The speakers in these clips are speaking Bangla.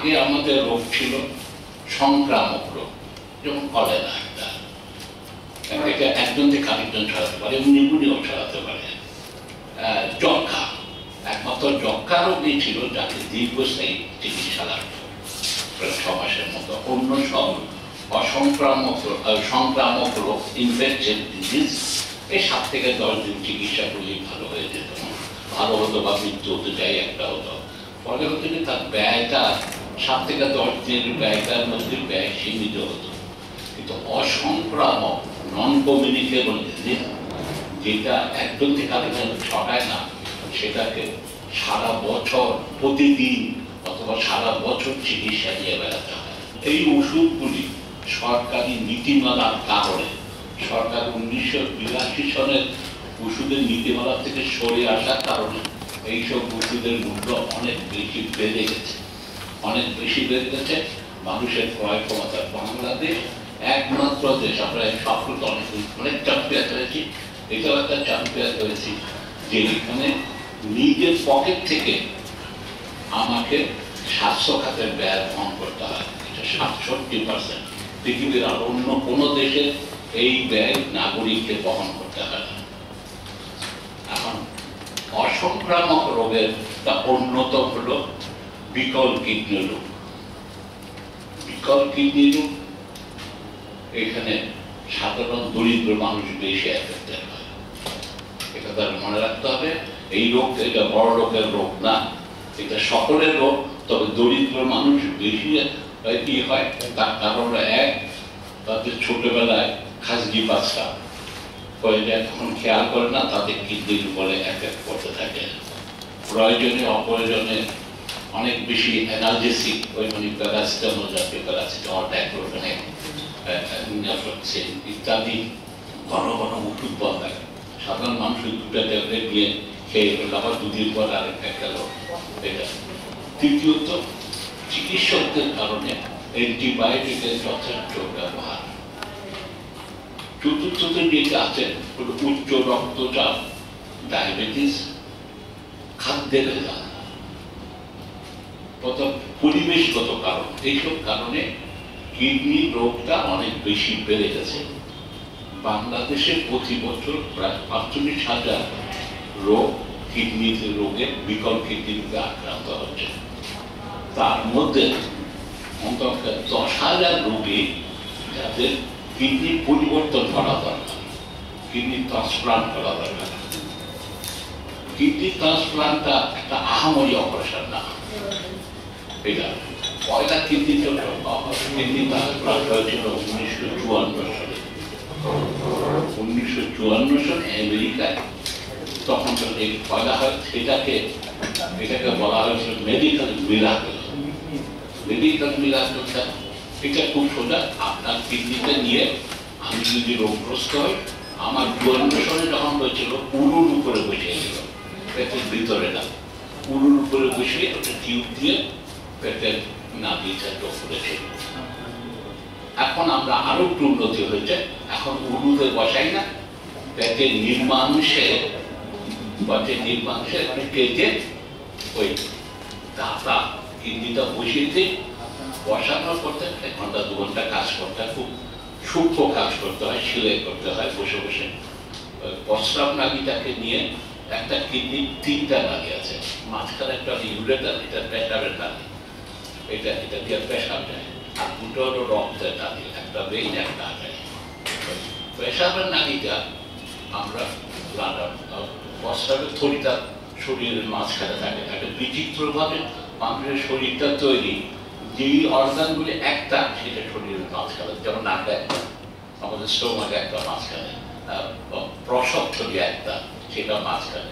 আগে আমাদের রোগ ছিল সংক্রামক রোগ যেমন কলেরা একটা। এটা একজন থেকে আরেকজন ছড়াতে পারে এবং নিগুনিও ছড়াতে পারে। যক্ষা একমাত্র যক্ষা রোগই ছিল যাকে দীর্ঘস্থায়ী চিকিৎসা লাগতো প্রায় ছ মাসের মতো। অন্য সব অসংক্রামক সংক্রামক রোগ ইনফেকশন ডিজিজ এই সাত থেকে দশ দিন চিকিৎসা করলেই ভালো হয়ে যেত। ভালো হতো বা মৃত্যু হতে যাই একটা হতো। ফলে হতো কি তার ব্যয়টা সাত থেকে দশ দিনের ব্যয়টার মধ্যে ব্যয় সীমিত হতো। কিন্তু অসংক্রামক নন কমিউনিকেবল ডিজিজ যেটা একজন থেকে আরেকজন ছড়ায় না, সেটাকে সারা বছর প্রতিদিন অথবা সারা বছর চিকিৎসা নিয়ে বেড়াতে হয়। এই ওষুধগুলি সরকারি নীতিমালার কারণে, সরকার উনিশশো বিরাশি সনের ওষুধের নীতিমালা থেকে সরে আসার কারণে এইসব ওষুধের মূল্য অনেক বেশি বেড়ে গেছে। অনেক বেশি বেড়ে গেছে। মানুষের ক্রয় ক্ষমতা বাংলাদেশ একমাত্র দেশ। আমরা এই সফলতা অনেক অনেক চ্যাম্পিয়ন হয়েছি। এটাও একটা চ্যাম্পিয়ন হয়েছি যে এখানে নিজের পকেট থেকে আমাকে স্বাস্থ্য খাতের ব্যয় বহন করতে হয়। এটা সাতষট্টি পার্সেন্ট পৃথিবীর আর অন্য কোনো দেশে এই ব্যয় নাগরিককে বহন করতে হয়। এখন অসংক্রামক রোগের তা অন্যতম হলো বিকল কিডনি রোগ। বিকল কিডনি রোগ এখানে সাধারণ দরিদ্র মানুষ বেশি এফেক্টেড হয়। এটা তার মনে রাখতে হবে, এই রোগ এটা বড় লোকের রোগ না, এটা সকলের রোগ, তবে দরিদ্র মানুষ বেশি কি হয়? তার কারণ এক, তাদের ছোটবেলায় খাসগি বাচ্চা। যায় তখন খেয়াল করে না, তাদের কিডনির উপরে এফেক্ট করতে থাকে। প্রয়োজনে, অপ্রয়োজনে অনেক বেশি অ্যানালজেসিক ওই মানে প্যারাসিটামল জাতীয় প্যারাসিটামল ডাইক্লোফেনিক ইত্যাদি ঘন ঘন ওষুধ বদলায় সাধারণ মানুষ দুটা ট্যাবলেট দিয়ে খেয়ে ফেলল আবার দুদিন পর আরেকটা গেল এটা। তৃতীয়ত, চিকিৎসকদের কারণে অ্যান্টিবায়োটিকের যথেষ্ট ব্যবহার। চতুর্থতে যেটা আছে উচ্চ রক্তচাপ, ডায়াবেটিস, খাদ্যের ভেজাল কত পরিবেশগত কারণ। এইসব কারণে কিডনি রোগটা অনেক বেশি বেড়ে গেছে। বাংলাদেশে প্রতি বছর প্রায় পাঁচচল্লিশ হাজার রোগ কিডনি রোগে বিকল কিডনি রোগে আক্রান্ত হচ্ছে। তার মধ্যে অন্তত দশ হাজার রোগী যাদের কিডনি পরিবর্তন করা দরকার, কিডনি ট্রান্সপ্লান্ট করা দরকার। কিডনি ট্রান্সপ্লান্টটা একটা আহামরি অপারেশন না। এটা পয়লা কিডনি হয়েছিল উনিশশো চুয়ান্ন সালে উনিশশো চুয়ান্ন সালে আমেরিকায় তখন এই পয়লা হয় সেটাকে এটাকে বলা হয়েছিল মেডিকেল মিরাকল মেডিকেল মিরাকলটা এটা খুব সোজা আপনার কিডনিতে নিয়ে আমি যদি রোগগ্রস্ত হই আমার চুয়ান্ন সালে যখন হয়েছিল উরুর উপরে বসিয়েছিল পেটের ভিতরে না উরুর উপরে বসিয়ে ওটা টিউব দিয়ে পেটের নাভিটা চোখ করেছিল এখন আমরা আরও একটু উন্নতি হয়েছে। এখন উরুতে বসাই না। পেটের নির্মাংসে পেটের নির্মাংসে একটু কেটে ওই দাতা কিডনিটা বসিয়ে বসানোর করতে এক ঘণ্টা, দু ঘণ্টা কাজ করতে খুব সূক্ষ্ম কাজ করতে হয়, সেলাই করতে হয় বসে বসে। প্রস্রাব নালীটাকে নিয়ে একটা কিডনি তিনটা নালী আছে। মাঝখানে একটা ইউরেটার এটা পেশাবের নালী এটা এটা দিয়ে পেশাব যায় আর দুটো হলো রক্তের নালী একটা বেইন একটা পেশাবের নালীটা আমরা প্রস্রাবের থলিটা শরীরের মাঝখানে থাকে। একটা বিচিত্রভাবে মানুষের শরীরটা তৈরি। যেই অর্গানগুলি একটা সেটা শরীরের মাঝখানে। যেমন নাকটা একটা আমাদের স্টোমাক একটা মাঝখানে। প্রসব থলি একটা সেটা মাঝখানে।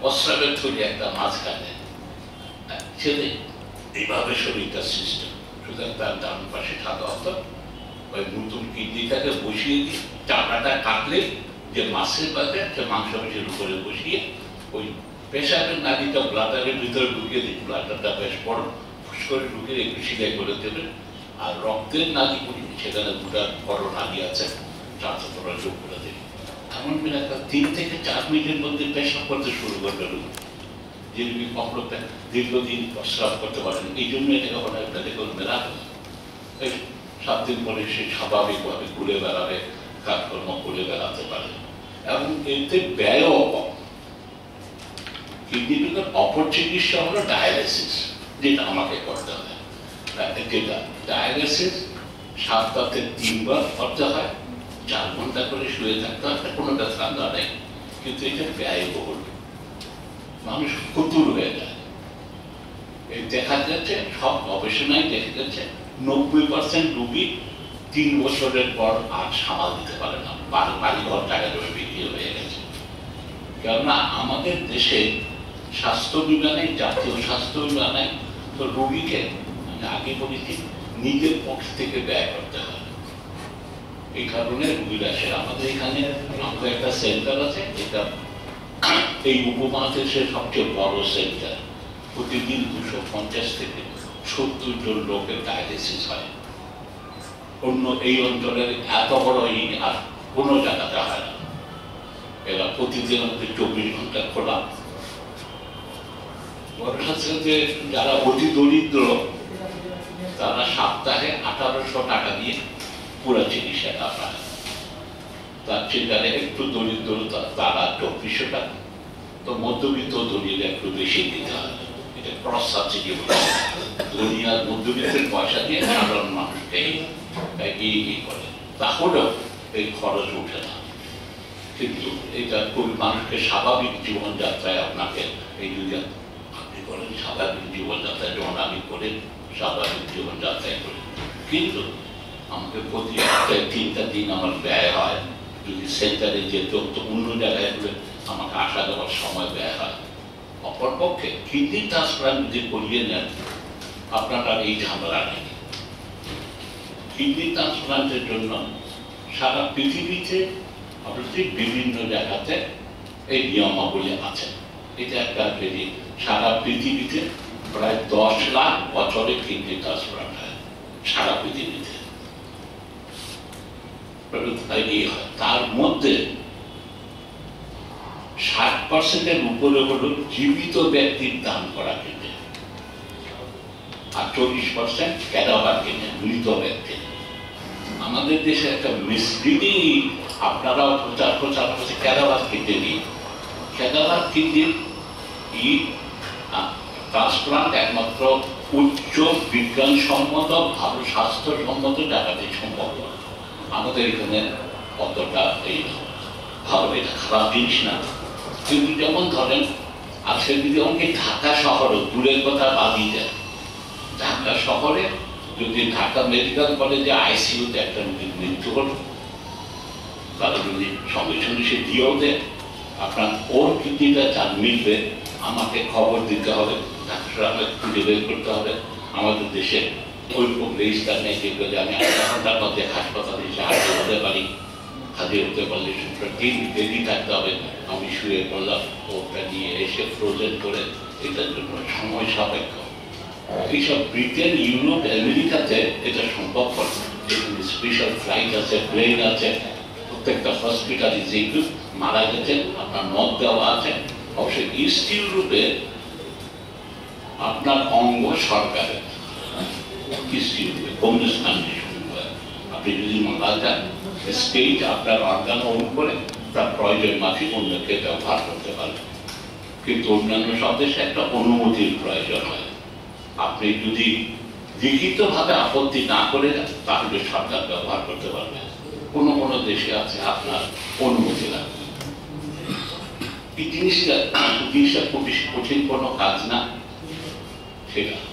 প্রস্রাবের থলি একটা মাঝখানে। আহ, সেটা এইভাবে শরীরটা সৃষ্টি সুতরাং তার ডান পাশে থাকা হতো ওই নতুন কিডনিটাকে বসিয়ে দিয়ে চাকাটা কাটলে যে মাছের বাদে সে মাংসপেশির উপরে বসিয়ে ওই পেশাবের নালীটা ব্লাডারের ভিতরে ঢুকিয়ে দিই ব্লাডারটা বেশ বড় ফুস করে ঢুকিয়ে একটু সিলাই করে দেবেন। আর রক্তের নালী করি সেখানে দুটা বড় নালী আছে চারটা তোরা যোগ করে দেবে এমন একটা তিন থেকে চার মিনিটের মধ্যে পেশাব করতে শুরু করবে। যে কখনো দীর্ঘদিন প্রস্রাব করতে পারেন। এই জন্য হয় পেটেকল মেরাকল এই সাত দিন পরে সে স্বাভাবিকভাবে ঘুরে বেড়াবে, কাজকর্ম করে বেড়াতে পারে। এবং এতে ব্যয়ও কম রোগের অপর চিকিৎসা হলো ডায়ালিসিস যেটা আমাকে করতে হবে যেটা ডায়ালিসিস সপ্তাহে তিনবার করতে হয়। চার ঘণ্টা করে শুয়ে থাকতে হয় কোনো ঠান্ডা নেই। কিন্তু এটা ব্যয়বহুল। মানুষ কুতুর হয়ে যায়। দেখা যাচ্ছে, সব গবেষণায় দেখা যাচ্ছে, নব্বই পার্সেন্ট রুগী তিন বছরের পর আর সামাল দিতে পারে না। বাড়ি বাড়ি ঘর টাকা জমে বিক্রি হয়ে গেছে। কেননা আমাদের দেশে স্বাস্থ্য বিমা নেই, জাতীয় স্বাস্থ্য বিমা নেই। তো রোগীকে, আমি আগে বলেছি, নিজের পক্ষ থেকে ব্যয় করতে হয়। এই কারণে রুগীরা আমাদের এখানে, আমাদের একটা সেন্টার আছে, যেটা এই উপমহাদেশের সবচেয়ে বড় সেন্টার প্রতিদিন দুশো পঞ্চাশ থেকে সত্তর জন লোকের ডায়ালিসিস হয়। অন্য এই অঞ্চলের এত বড় এই আর কোনো জায়গাতে হয় না। এরা প্রতিদিন আমাদের চব্বিশ ঘণ্টা খোলা। যে যারা অতি দরিদ্র, তারা সপ্তাহে আঠারোশো টাকা দিয়ে পুরো চিকিৎসাটা পায় তার চেয়ে একটু দরিদ্র তারা তো মধ্যবিত্ত দরিদ্র একটু বেশি দিতে এটা ক্রস বলে দুনিয়ার মধ্যবিত্তের পয়সা দিয়ে সাধারণ মানুষকে এই করে। তাহলেও এই খরচ না। কিন্তু এটা মানুষকে স্বাভাবিক জীবনযাত্রায় আপনাকে এই যদি আপনি করেন, স্বাভাবিক জীবনযাত্রায় যেমন আমি করে, স্বাভাবিক জীবনযাত্রায় করি। কিন্তু আমাকে প্রতি সপ্তাহে তিনটা দিন আমার ব্যয় হয়। যদি সেন্টারে যেত তো অন্য জায়গায় হলে আমাকে আসা যাওয়ার সময় ব্যয় হয়। অপরপক্ষে কিডনি ট্রান্সপ্লান্ট যদি করিয়ে নেন, আপনার আর এই ঝামেলা নেই। কিডনি ট্রান্সপ্লান্টের জন্য সারা পৃথিবীতে অবশ্যই বিভিন্ন জায়গাতে এই নিয়মাবলী আছে। এটা একটা যদি সারা পৃথিবীতে প্রায় দশ লাখ বছরে কিডনি ট্রান্সপ্লান্ট হয়। সারা পৃথিবীতে। তার মধ্যে ষাট পার্সেন্টের উপরে হলো জীবিত ব্যক্তির দান করা আর চল্লিশ পার্সেন্ট মৃত ব্যক্তি। আমাদের দেশে একটা মিসলিডিং আপনারাও প্রচার প্রচার করছে ক্যাডাবার কিনতে নিয়ে ক্যাডাবার কিনতে ই ট্রান্সপ্লান্ট একমাত্র উচ্চ বিজ্ঞানসম্মত, ভালো স্বাস্থ্যসম্মত জায়গাতে সম্ভব আমাদের এখানে অতটা এই ভালো এটা খারাপ জিনিস না। কিন্তু যেমন ধরেন আজকে যদি অনেকে ঢাকা শহরে, দূরের কথা বাদই যায় ঢাকা শহরে যদি ঢাকা মেডিকেল কলেজে আইসিইউতে একটা রোগীর মৃত্যু হলো তারা যদি সঙ্গে সঙ্গে সে দিয়েও দেয়, আপনার ওর কিডনিটা যার মিলবে, আমাকে খবর দিতে হবে ডাক্তার আমাকে খুঁজে বের করতে হবে, আমাদের দেশে মধ্যে হাসপাতালে সাহায্য পারি হতে পারলে দেরি থাকতে হবে আমি শুয়ে পড়লাম ওটা নিয়ে এসে ফ্রোজেন করে এটার জন্য সময় সাপেক্ষ এইসব ব্রিটেন ইউরোপ আমেরিকাতে এটা সম্ভব করে স্পেশাল ফ্লাইট আছে প্লেন আছে প্রত্যেকটা হসপিটালে যেগুলো মারা গেছেন আপনার নখ দেওয়া আছে অবশ্যই ইস্ট ইউরোপে আপনার অঙ্গ সরকারের কান্ট্রি আপনি যদি মারা যান আপত্তি না করে তাহলে সরকার ব্যবহার করতে পারবে কোনো কোনো দেশে আছে আপনার অনুমতি লাগবে কঠিন কোনো কাজ না। সেটা।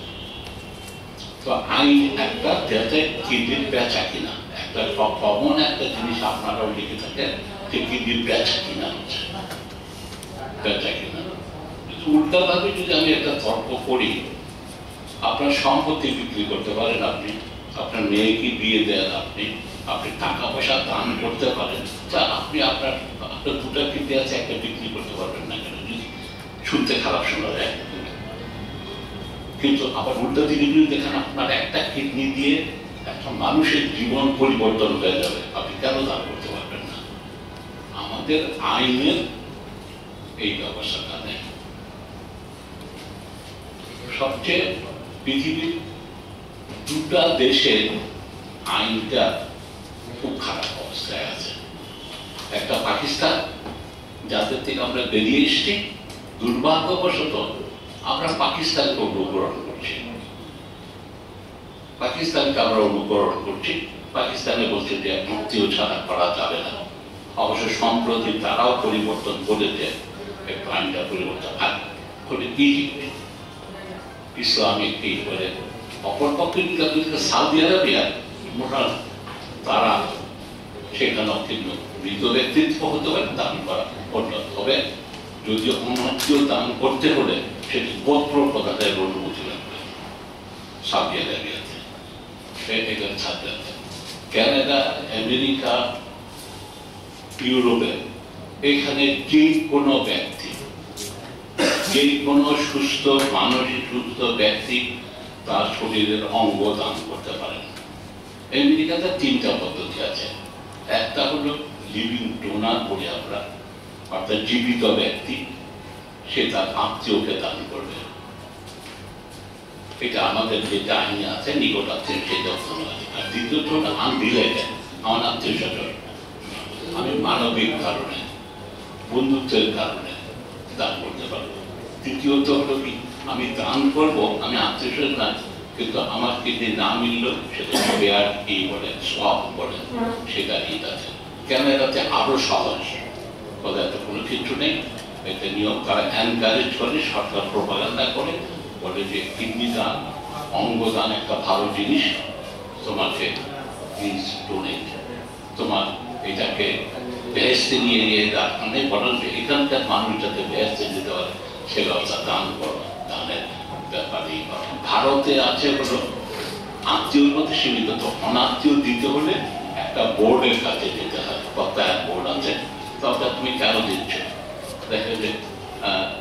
তো আইন একটা যাতে কিডনির বেচা কিনা একটা কমন একটা জিনিস আপনারাও লিখে থাকেন যে কিডনির বেচা কিনা হচ্ছে বেচা কিনা উল্টা ভাবে যদি আমি একটা তর্ক করি, আপনার সম্পত্তি বিক্রি করতে পারেন আপনি, আপনার মেয়েকে বিয়ে দেন আপনি আপনি টাকা পয়সা দান করতে পারেন, তা আপনি আপনার আপনার দুটা কিডনি আছে, একটা বিক্রি করতে পারবেন না কেন? যদি শুনতে খারাপ শোনা যায়। কিন্তু আবার উল্টা দিকে যদি দেখেন আপনার একটা কিডনি দিয়ে একটা মানুষের জীবন পরিবর্তন হয়ে যাবে। আপনি কেন দান করতে পারবেন না? আমাদের আইনের এই ব্যবস্থাটা নেই। সবচেয়ে পৃথিবীর দুটা দেশের আইনটা খুব খারাপ অবস্থায় আছে। একটা পাকিস্তান, যাদের থেকে আমরা বেরিয়ে এসেছি, দুর্ভাগ্যবশত আমরা পাকিস্তানকে অনুকরণ করছি। পাকিস্তানকে আমরা অনুকরণ করছি। পাকিস্তানে বলছে যে মুক্তিও ছাড়া করা যাবে না। অবশ্য সম্প্রতি তারাও পরিবর্তন করেছে একটু আইনটা পরিবর্তন। আর করে ইজিপ্ট ইসলামিক এই করে অপরপক্ষে সাউদি আরবিয়া তারা সেখানে মৃত ব্যক্তিত্ব হতে পারে, দান করা অন্য যদি অনাত্মীয় দান করতে হলে সেটি গোত্র প্রদানের অনুমতি লাগবে সাউদি আরবিয়াতে ছাড়তে ক্যানাডা আমেরিকা, ইউরোপে এখানে যে কোনো ব্যক্তি, যে কোনো সুস্থ মানসিক সুস্থ ব্যক্তি তার শরীরের অঙ্গ দান করতে পারেন। আমেরিকাতে তিনটা পদ্ধতি আছে। একটা হলো লিভিং ডোনার বলে আমরা, অর্থাৎ জীবিত ব্যক্তি। সে তার আত্মীয়কে দান করবে। এটা আমাদের যেটা আইনে আছে নিকট আত্মীয় সেটা আর দ্বিতীয়ত হলো আনরিলেটেড আমার আত্মীয় স্বজন। আমি মানবিক কারণে বন্ধুত্বের কারণে দান করতে পারব। তৃতীয়ত হলো কি? আমি দান করব আমি আত্মীয় স্বজন না কিন্তু আমার যদি না মিলল সেটা বেয়ার কি বলে সব বলে সেটা ঈদ আছে কেন এটাতে আরও সহজ বলে এত কোনো কিছু নেই। নিয়ম। তারা এনকারেজ করে, সরকার প্রপাগান্ডা করে, বলে যে কিডনি দান অঙ্গ দান একটা ভালো জিনিস। তোমাকে তোমার এটাকে বেহেস্তে নিয়ে বরং এখানকার মানুষ যাতে পারে সে ব্যবস্থা দান দানের ভারতে আছে হলো আত্মীয়র মধ্যে সীমিত, তো অনাত্মীয় দিতে হলে একটা বোর্ডের কাছে যেতে হয়। বক্তায় বোর্ড আছে। তবে তুমি কেন দিচ্ছ? দেখে যে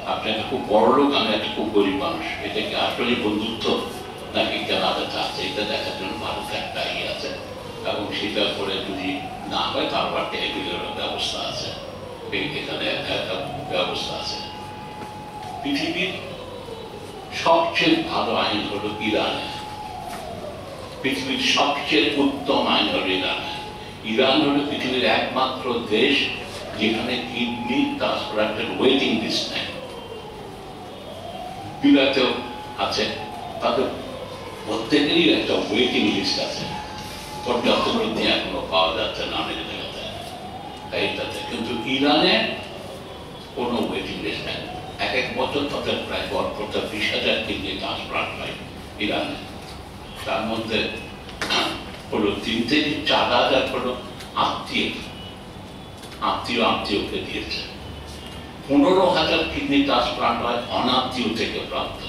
আপনি একটা খুব বড় লোক, আমি একটা খুব গরিব মানুষ। এটা কি আসলে বন্ধুত্ব, নাকি কেনাতে চাচ্ছে এটা দেখার জন্য ভারতে একটা ইয়ে আছে। এবং সেটা করে যদি না হয় তারপর টেবিলের ব্যবস্থা আছে। এখানে একটা ব্যবস্থা আছে। পৃথিবীর সবচেয়ে ভালো আইন হলো ইরানে। পৃথিবীর সবচেয়ে উত্তম আইন হলো ইরানে। ইরান হলো পৃথিবীর একমাত্র দেশ যেখানে কিডনি ট্রান্সপ্লান্টের ওয়েটিং লিস্ট নেই। বিলাতেও আছে তাদের প্রত্যেকেরই একটা ওয়েটিং লিস্ট আছে। পর্যাপ্ত কিডনি এখনও পাওয়া যাচ্ছে না জায়গাতে। এইটাতে কিন্তু ইরানে কোনো ওয়েটিং লিস্ট নেই। এক এক বছর তাদের প্রায় গড় বিশ হাজার কিডনি ট্রান্সপ্লান্ট হয় ইরানে। তার মধ্যে তিন থেকে চার হাজার হলো আত্মীয় আত্মীয় আত্মীয়কে দিয়েছে। পনেরো হাজার কিডনি ট্রান্সপ্লান্ট হয় অনাত্মীয় থেকে প্রাপ্ত।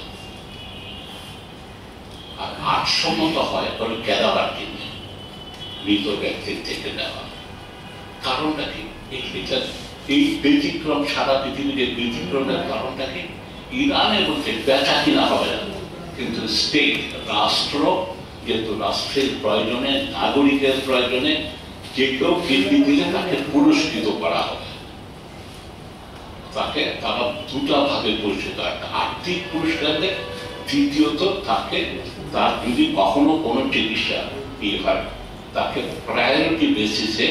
আর আটশো মতো হয় হলো ক্যাদাবার কিডনি, মৃত ব্যক্তির থেকে নেওয়া। কারণটা কি? এই ব্যতিক্রম সারা পৃথিবীর ব্যতিক্রমের কারণটা কি? ইরানের মধ্যে বেচা কিনা হবে না। কিন্তু স্টেট রাষ্ট্র, যেহেতু রাষ্ট্রের প্রয়োজনে, নাগরিকের প্রয়োজনে যে কেউ কিডনি দিলে তাকে পুরস্কৃত করা হবে। তাকে তারা দুটা ভাবে পরিচিত, একটা আর্থিক পুরস্কার দেয়, দ্বিতীয়ত তাকে তার যদি কখনো কোনো চিকিৎসা ইয়ে হয়, তাকে প্রায়োরিটি বেসিসে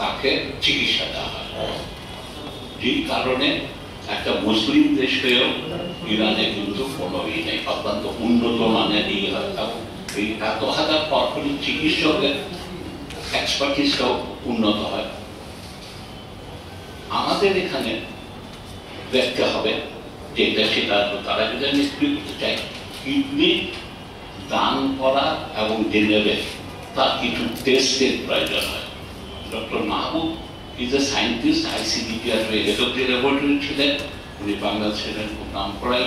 তাকে চিকিৎসা দেওয়া হয়। যেই কারণে একটা মুসলিম দেশ হয়েও ইরানে কিন্তু কোনো ই নেই, অত্যন্ত উন্নত মানের ইয়ে হয়। এই এত হাজার পরপরই চিকিৎসকের এক্সপার্টিসটাও উন্নত হয়। আমাদের এখানে দেখতে হবে যে এটা সেটা তারা যদি স্ক্রিপ করতে চাই, কিডনি, দান করা এবং যে নেবে তার কিছু টেস্টের প্রয়োজন হয়। Doctor Mahbub is a scientist ICDPR the laboratory ছিলেন উনি বাংলাদেশের খুব নাম করাই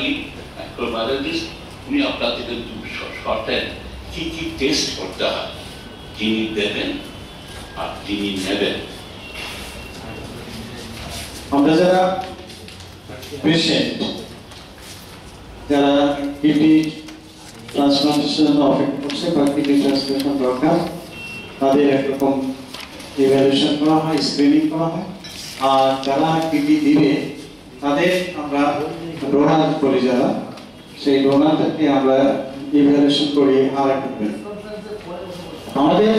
মাইক্রোবায়োলজিস্ট উনি আপনাদের শর্তের কি কি টেস্ট করতে হয়। যিনি দেবেন আর যিনি নেবেন আমরা যারা পেশেন্ট যারা কিডনি ট্রান্সপ্লান্টেশন অফেক্ট করছে বা কিডনি ট্রান্সপ্লান্টেশন দরকার তাদের একরকম ইভ্যালুয়েশন করা হয় স্ক্রিনিং করা হয় আর যারা কিডনি দিবে তাদের আমরা ডোনার বলি যারা সেই ডোনারটাকে আমরা ইভ্যালুয়েশন করি আর একটা আমাদের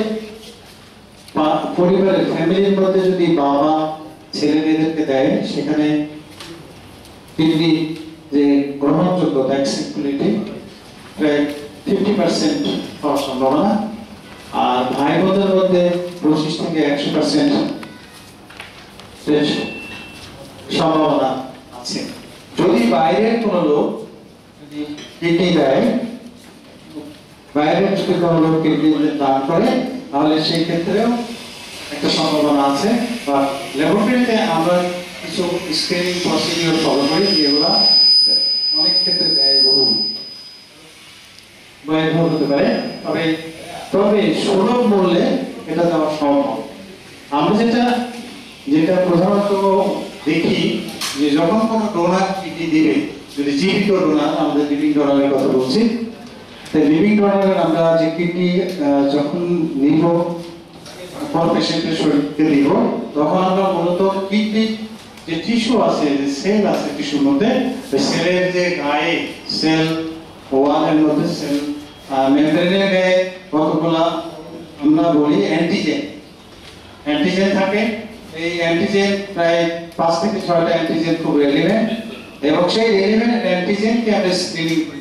পরিবারের ফ্যামিলির মধ্যে যদি বাবা ছেলে মেয়েদেরকে দেয়, সেখানে কিডনি যে গ্রহণযোগ্য অ্যাক্সেপ্টেবিলিটি প্রায় ফিফটি পার্সেন্ট হওয়ার সম্ভাবনা, আর ভাই বোনদের মধ্যে পঁচিশ থেকে একশো পার্সেন্ট সম্ভাবনা আছে। যদি বাইরের কোনো লোক যদি কিডনি দেয় বাইরের যদি কোনো লোক কিডনি দান করে তাহলে সেই ক্ষেত্রেও একটা সম্ভাবনা আছে। বা ল্যাবরেটরিতে আমরা কিছু স্ক্রিনিং প্রসিডিওর ফলো করি, যেগুলো অনেক ক্ষেত্রে ব্যয়বহুল। ব্যয়বহুল হতে পারে। তবে তবে সুলভ মূল্যে এটা দেওয়া সম্ভব। আমরা যেটা যেটা প্রধানত দেখি যে যখন কোনো ডোনার কিডনি দিবে, যদি জীবিত ডোনার আমাদের লিভিং ডোনারের কথা বলছি লিভিং ডোনারের আমরা যে কিডনি যখন নিব পর পেশেন্টের শরীরকে দিব, তখন আমরা মূলত কিডনি যে টিস্যু আছে, যে সেল আছে টিস্যুর মধ্যে সেলের যে গায়ে সেল ওয়ালের মধ্যে সেল মেমব্রেনের গায়ে কতগুলা আমরা বলি অ্যান্টিজেন অ্যান্টিজেন থাকে, এই অ্যান্টিজেন প্রায় পাঁচ থেকে ছয়টা অ্যান্টিজেন খুব রেলিভেন্ট এবং সেই রেলিভেন্ট অ্যান্টিজেনকে আমরা স্ক্রিনিং এই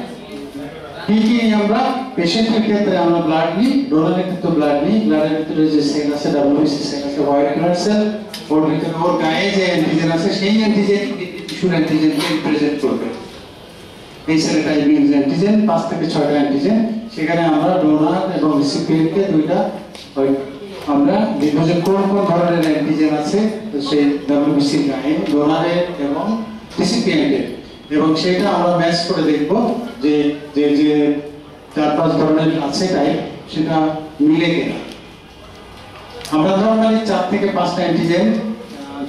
কি কি আমরা পেশেন্টের ক্ষেত্রে আমরা ব্লাড নিই ডোনারের ক্ষেত্রে ব্লাড নিই ব্লাডের ভিতরে যে সেল আছে ডাব্লিউবিসি সেল আছে হোয়াইট ব্লাড সেল ওর ভিতরে ওর গায়ে যে অ্যান্টিজেন আছে, সেই অ্যান্টিজেন টিস্যুর অ্যান্টিজেনকে রিপ্রেজেন্ট করবে। এই সেলে টাইপিং অ্যান্টিজেন পাঁচ থেকে ছয়টা অ্যান্টিজেন সেখানে আমরা ডোনার এবং রিসিপিয়েন্টকে দুইটা আমরা যে কোন কোন ধরনের অ্যান্টিজেন আছে, সেই ডাব্লিউবিসি গায়ে ডোনারের এবং রিসিপিয়েন্টের এবং সেটা আমরা ম্যাচ করে দেখব যে যে যে চার পাঁচ ধরনের আছে টাইপ সেটা মিলে কিনা। আমরা নর্মালি চার থেকে পাঁচটা অ্যান্টিজেন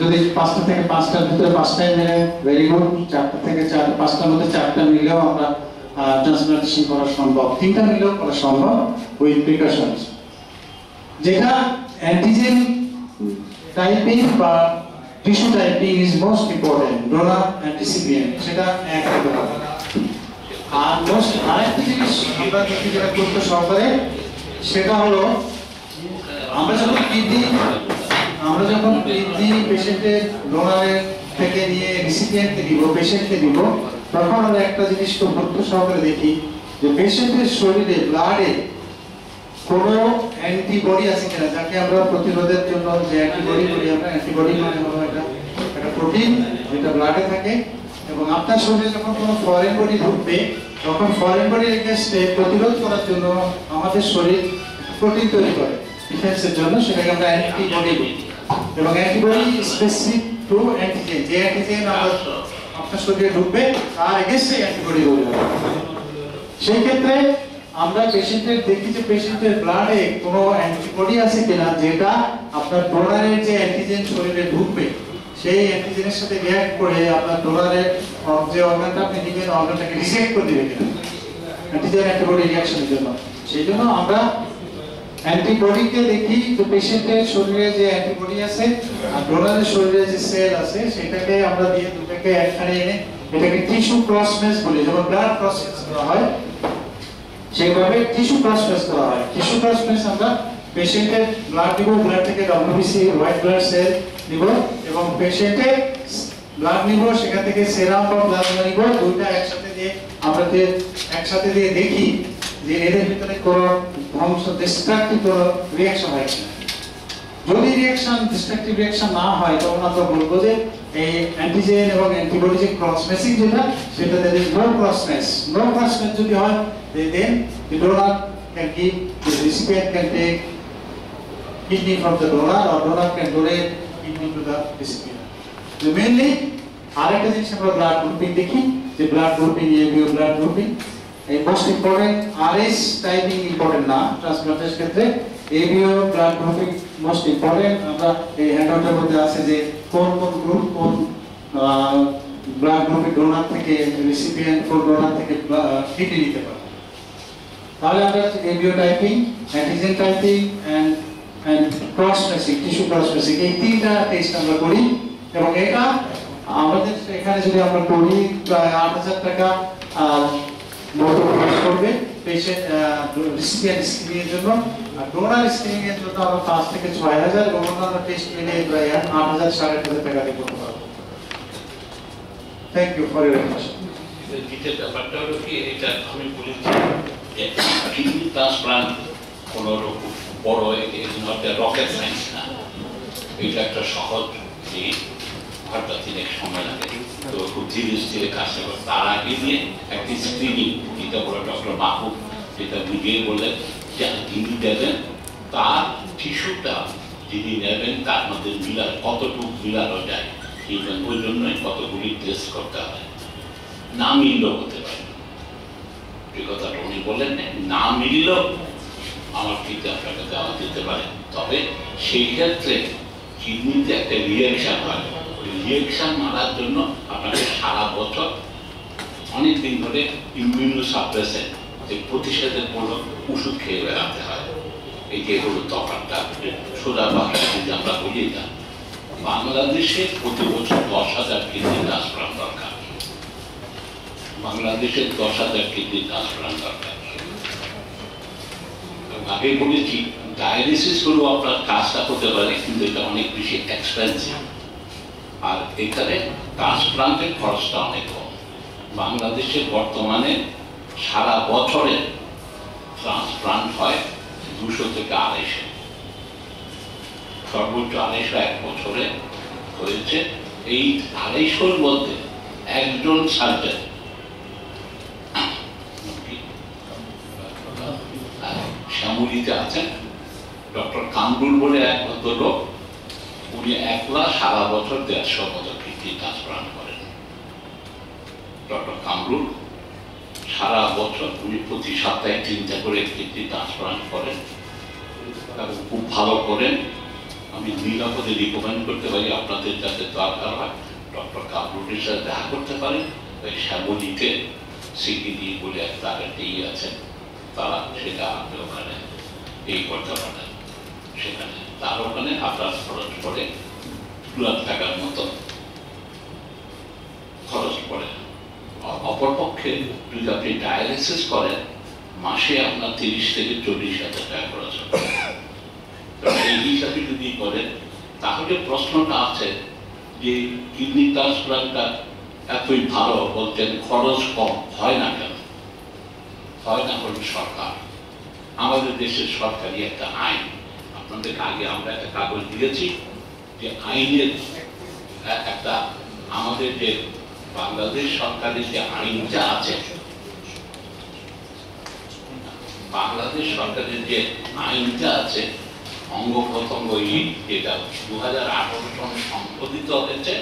যদি পাঁচটা থেকে পাঁচটার ভিতরে পাঁচটাই মিলে ভেরি গুড চারটা থেকে চার, পাঁচটার মধ্যে চারটা মিলেও আমরা ট্রান্সপ্লান্টেশন করা সম্ভব। তিনটা মিলেও করা সম্ভব উইথ প্রিকশনস যেটা অ্যান্টিজেন টাইপিং বা tissue typing is most important donor and recipient সেটা এক হতে হবে আর মোস্ট আরেকটা জিনিস আমরা দেখি যেটা গুরুত্ব সহকারে সেটা হলো, আমরা যখন কিডনি আমরা যখন কিডনি পেশেন্টের ডোনারের থেকে নিয়ে রিসিপিয়েন্টকে দিব পেশেন্টকে দিব, তখন আমরা একটা জিনিস খুব গুরুত্ব সহকারে দেখি যে পেশেন্টের শরীরে ব্লাডে কোনো অ্যান্টিবডি আছে কিনা, যাকে আমরা প্রতিরোধের জন্য যে অ্যান্টিবডি বলি আমরা অ্যান্টিবডি মানে হলো এটা একটা প্রোটিন যেটা ব্লাডে থাকে, এবং আপনার শরীরে যখন কোনো ফরেন বডি ঢুকবে, তখন ফরেন বডির এগেনস্টে প্রতিরোধ করার জন্য আমাদের শরীর প্রোটিন তৈরি করে ডিফেন্সের জন্য সেটাকে আমরা অ্যান্টিবডি বলি। এবং অ্যান্টিবডি স্পেসিফিক টু অ্যান্টিজেন যে অ্যান্টিজেন আমরা আপনার শরীরে ঢুকবে, তার এগেনস্টে অ্যান্টিবডি বলি। সেই ক্ষেত্রে আমরা পেশেন্টের দেখি যে পেশেন্টের ব্লাডে কোনো অ্যান্টিবডি আছে কিনা, যেটা আপনার ডোনারের যে অ্যান্টিজেন শরীরে ঢুকবে, সেই অ্যান্টিজেনের সাথে রিঅ্যাক্ট করে আপনার ডোনারের যে অর্গানটা আপনি দিবেন অর্গানটাকে রিজেক্ট করে দিবে কিনা। অ্যান্টিজেন অ্যান্টিবডি রিঅ্যাকশনের জন্য। সেই জন্য আমরা অ্যান্টিবডিকে দেখি যে পেশেন্টের শরীরে যে অ্যান্টিবডি আছে আর ডোনারের শরীরে যে সেল আছে, সেটাকে আমরা দিয়ে দুটাকে একখানে এনে, এটাকে টিস্যু ক্রস ম্যাচ বলি যেমন ব্লাড ক্রস করা হয় সেইভাবে টিস্যু ক্রস করা হয়। টিস্যু ক্রস আমরা পেশেন্টের ব্লাড দিব ব্লাড থেকে ডব্লিউবিসি হোয়াইট ব্লাড সেল নিব এবং পেশেন্টের ব্লাড নিব, সেখান থেকে সেরাম বা প্লাজমা নিব। দুইটা একসাথে দিয়ে আমরা একসাথে দিয়ে দেখি যে এদের ভিতরে কোনো ধ্বংস ডিস্ট্রাকটিভ কোনো রিয়াকশন হয় যদি রিয়াকশন ডিস্ট্রাকটিভ রিয়াকশন না হয়, তখন আমরা বলব যে এই অ্যান্টিজেন এবং অ্যান্টিবডি যে ক্রস ম্যাচিং যেটা, সেটা then no cross match no cross match যদি হয় then the donor can give the recipient can take kidney from the donor or donor can donate kidney to the recipient mainly আরেকটা জিনিস আমরা ব্লাড গ্রুপিং দেখি, যে blood grouping ABO blood grouping এই most important Rh typing important না ট্রান্সপ্লান্টের ক্ষেত্রে। ABO blood grouping most important আমরা এই হ্যান্ডআউটের মধ্যে আছে যে কোন কোন গ্রুপ কোন ব্লাড গ্রুপের ডোনার থেকে রিসিপিয়েন্ট কোন ডোনার থেকে কিডনি নিতে পারবে তাহলে আমরা ABO typing antigen typing and and cross matching tissue cross matching এই তিনটা টেস্ট আমরা করি। এবং এটা আমাদের এখানে যদি আমরা করি, প্রায় আট হাজার টাকা মোটর খরচ করবে। পেশেন্ট রিসিপিয়েন্ট স্ক্রিনিং এর জন্য আর ডোনার স্ক্রিনিং এর জন্য আমরা পাঁচ থেকে ছয় হাজার এবং অন্যান্য টেস্ট মিলিয়ে প্রায় আট হাজার সাড়ে আট হাজার টাকা দিয়ে করতে পারব thank you for your question ব্যাপারটা হলো কি এটা আমি বলেছি কোনো বড় রকেট সায়েন্স না এটা একটা সহজ ঘণ্টা তিনেক সময় লাগে। তো খুব ধীরে ধীরে কাজটা করে তার আগে নিয়ে একটি স্ক্রিনিং যেটা বলে ডক্টর মাহবুব যেটা বুঝিয়ে বললেন যে যিনি দেবেন তার টিস্যুটা যিনি নেবেন, তার মধ্যে মিলা কতটুকু মিলানো যায়, সেই জন্য, ওই জন্যই কতগুলি টেস্ট করতে হয়। না মিললেও হতে পারে। যে কথাটা উনি বললেন না মিললেও আমার কিন্তু আপনাকে দেওয়া যেতে পারে। তবে সেই ক্ষেত্রে একটা হয়। মারার জন্য আপনাকে সারা বছর, অনেক দিন ধরে ইমিউনো সাপ্রেসেন্ট যে প্রতিষেধক মূলক ওষুধ খেয়ে বেড়াতে হয়। এই যে হলো সোজা যদি আমরা বলি না বাংলাদেশে প্রতি বছর দশ হাজার কিডনি ট্রান্সপ্লান্ট দরকার। বাংলাদেশের দশ হাজার কিডনি ট্রান্সপ্লান্ট দরকার। আগে বলেছি ডায়ালিসিস হলেও আপনার কাজটা হতে পারে, কিন্তু এটা অনেক বেশি এক্সপেন্সিভ আর এখানে ট্রান্সপ্লান্টের খরচটা অনেক কম। বাংলাদেশে বর্তমানে সারা বছরে ট্রান্সপ্লান্ট হয় দুশো থেকে আড়াইশো। সর্বোচ্চ আড়াইশো এক বছরে হয়েছে। এই আড়াইশোর মধ্যে একজন সার্জন শ্যামলিতে আছেন। ডক্টর কামরুল বলে এক ভদ্রলোক উনি একলা সারা বছর দেড়শো মতো কিডনি ট্রান্সপ্লান্ট করেন। ডক্টর কামরুল সারা বছর উনি প্রতি সপ্তাহে তিনটা করে কিডনি ট্রান্সপ্লান্ট করেন। এবং খুব ভালো করেন। আমি নিরাপদে রিকমেন্ড করতে পারি, আপনাদের যাতে দরকার হয়। ডক্টর কামরুলের সাথে দেখা করতে পারেন ওই শ্যামলিতে সিকিডি বলে একটা ইয়ে আছে, তারা সেটা আপনি ওখানে এই করতে পারেন সেখানে তার ওখানে আপনার খরচ পড়ে দু লাখ টাকার মতো খরচ পড়ে। অপরপক্ষে যদি আপনি ডায়ালিসিস করেন, মাসে আপনার তিরিশ থেকে চল্লিশ হাজার টাকা খরচ হবে। এই হিসাবে যদি করেন, তাহলে প্রশ্নটা আছে যে কিডনি ট্রান্সপ্লান্টটা এতই ভালো বলতেন খরচ কম, হয় না কেন? হয় না হল সরকার। আমাদের দেশের সরকারি একটা আইন। আপনাদের আগে আমরা একটা কাগজ দিয়েছি যে আইনের একটা আমাদের যে বাংলাদেশ সরকারের যে আইনটা আছে, বাংলাদেশ সরকারের যে আইনটা আছে অঙ্গ প্রত্যঙ্গ যেটা দু হাজার আঠারো সনে সংশোধিত হয়েছে,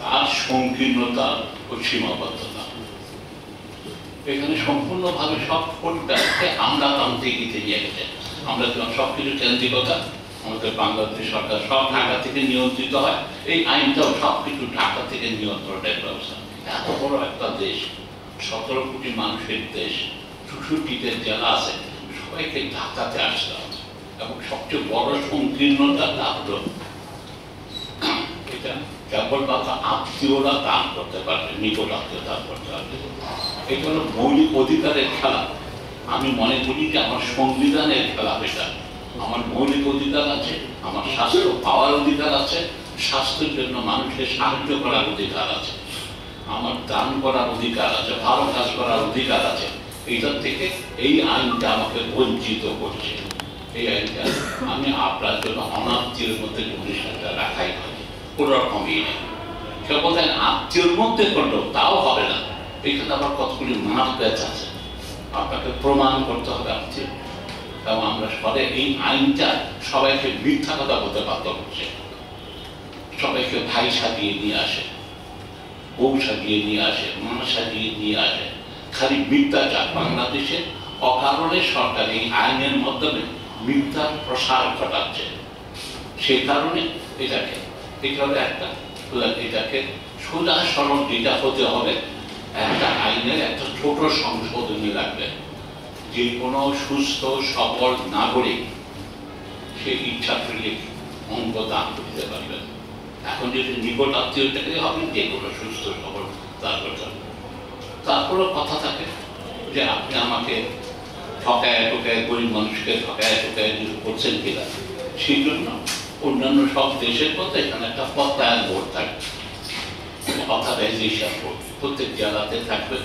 তার সংকীর্ণতা ও সীমাবদ্ধতা। এখানে সম্পূর্ণভাবে সব কোনটাকে আমরা তান্ত্রিকিতে নিয়ে আমরা যখন সব কিছু কেন্দ্রিকতা আমাদের বাংলাদেশ সরকার সব ঢাকা থেকে নিয়ন্ত্রিত হয়। এই আইনটাও সব কিছু ঢাকা থেকে নিয়ন্ত্রণের ব্যবস্থা। এত বড় একটা দেশ, সতেরো কোটি মানুষের দেশ, চৌষট্টিতে জেলা আছে, সবাইকে ঢাকাতে আসতে হবে। এবং সবচেয়ে বড় সংকীর্ণতা হলো এটা কেবলমাত্র আত্মীয়রা দান করতে পারবে, নিকট আত্মীয় দান করতে পারবে। এটা হলো মৌলিক অধিকারের খেলা। আমি মনে করি যে আমার সংবিধানের খেলা এটা আমার মৌলিক অধিকার আছে, আমার স্বাস্থ্য পাওয়ার অধিকার আছে, স্বাস্থ্যের জন্য মানুষের সাহায্য করার অধিকার আছে। আমার দান করার অধিকার আছে, ভালো কাজ করার অধিকার আছে। এইটার থেকে এই আইনটা আমাকে বঞ্চিত করছে। এই আইনটা আমি আপনার জন্য অনাত্মীয়ের মধ্যে জিনিসটা রাখাই হয় কোনো নেই। কেবল আত্মীয়র মধ্যে করলেও তাও হবে না। এখানে আমার কতগুলি ব্যাচ আছে। আপনাকে প্রমাণ করতে হবে আত্মীয় এবং আমরা ফলে এই আইনটা সবাইকে মিথ্যা কথা বলতে বাধ্য করছে। সবাইকে ভাই সাজিয়ে নিয়ে আসে বউ সাজিয়ে নিয়ে আসে মা সাজিয়ে নিয়ে আসে। খালি মিথ্যাচার বাংলাদেশে অকারণে সরকার এই আইনের মাধ্যমে মিথ্যার প্রসার ঘটাচ্ছে। সেই কারণে এটাকে এটা হলো একটা, এটাকে সোজা সরল যেটা হতে হবে একটা আইনের একটা ছোট সংশোধনী লাগবে। যে কোনো সুস্থ, সবল নাগরিক সে ইচ্ছা করলে অঙ্গ দান করতে পারবেন এখন যদি নিকট আত্মীয় থেকে, হবে যে কোনো সুস্থ, সবল দান করতে হবে তারপরেও কথা থাকে যে আপনি আমাকে ঠকায় ঠকায়, গরিব মানুষকে ঠকায় ঠকায় করছেন কিনা? সেই জন্য অন্যান্য সব দেশের মধ্যে এখানে একটা পত্তায়ন বোর্ড থাকে। Authorization board. প্রত্যেক জেলাতে থাকবে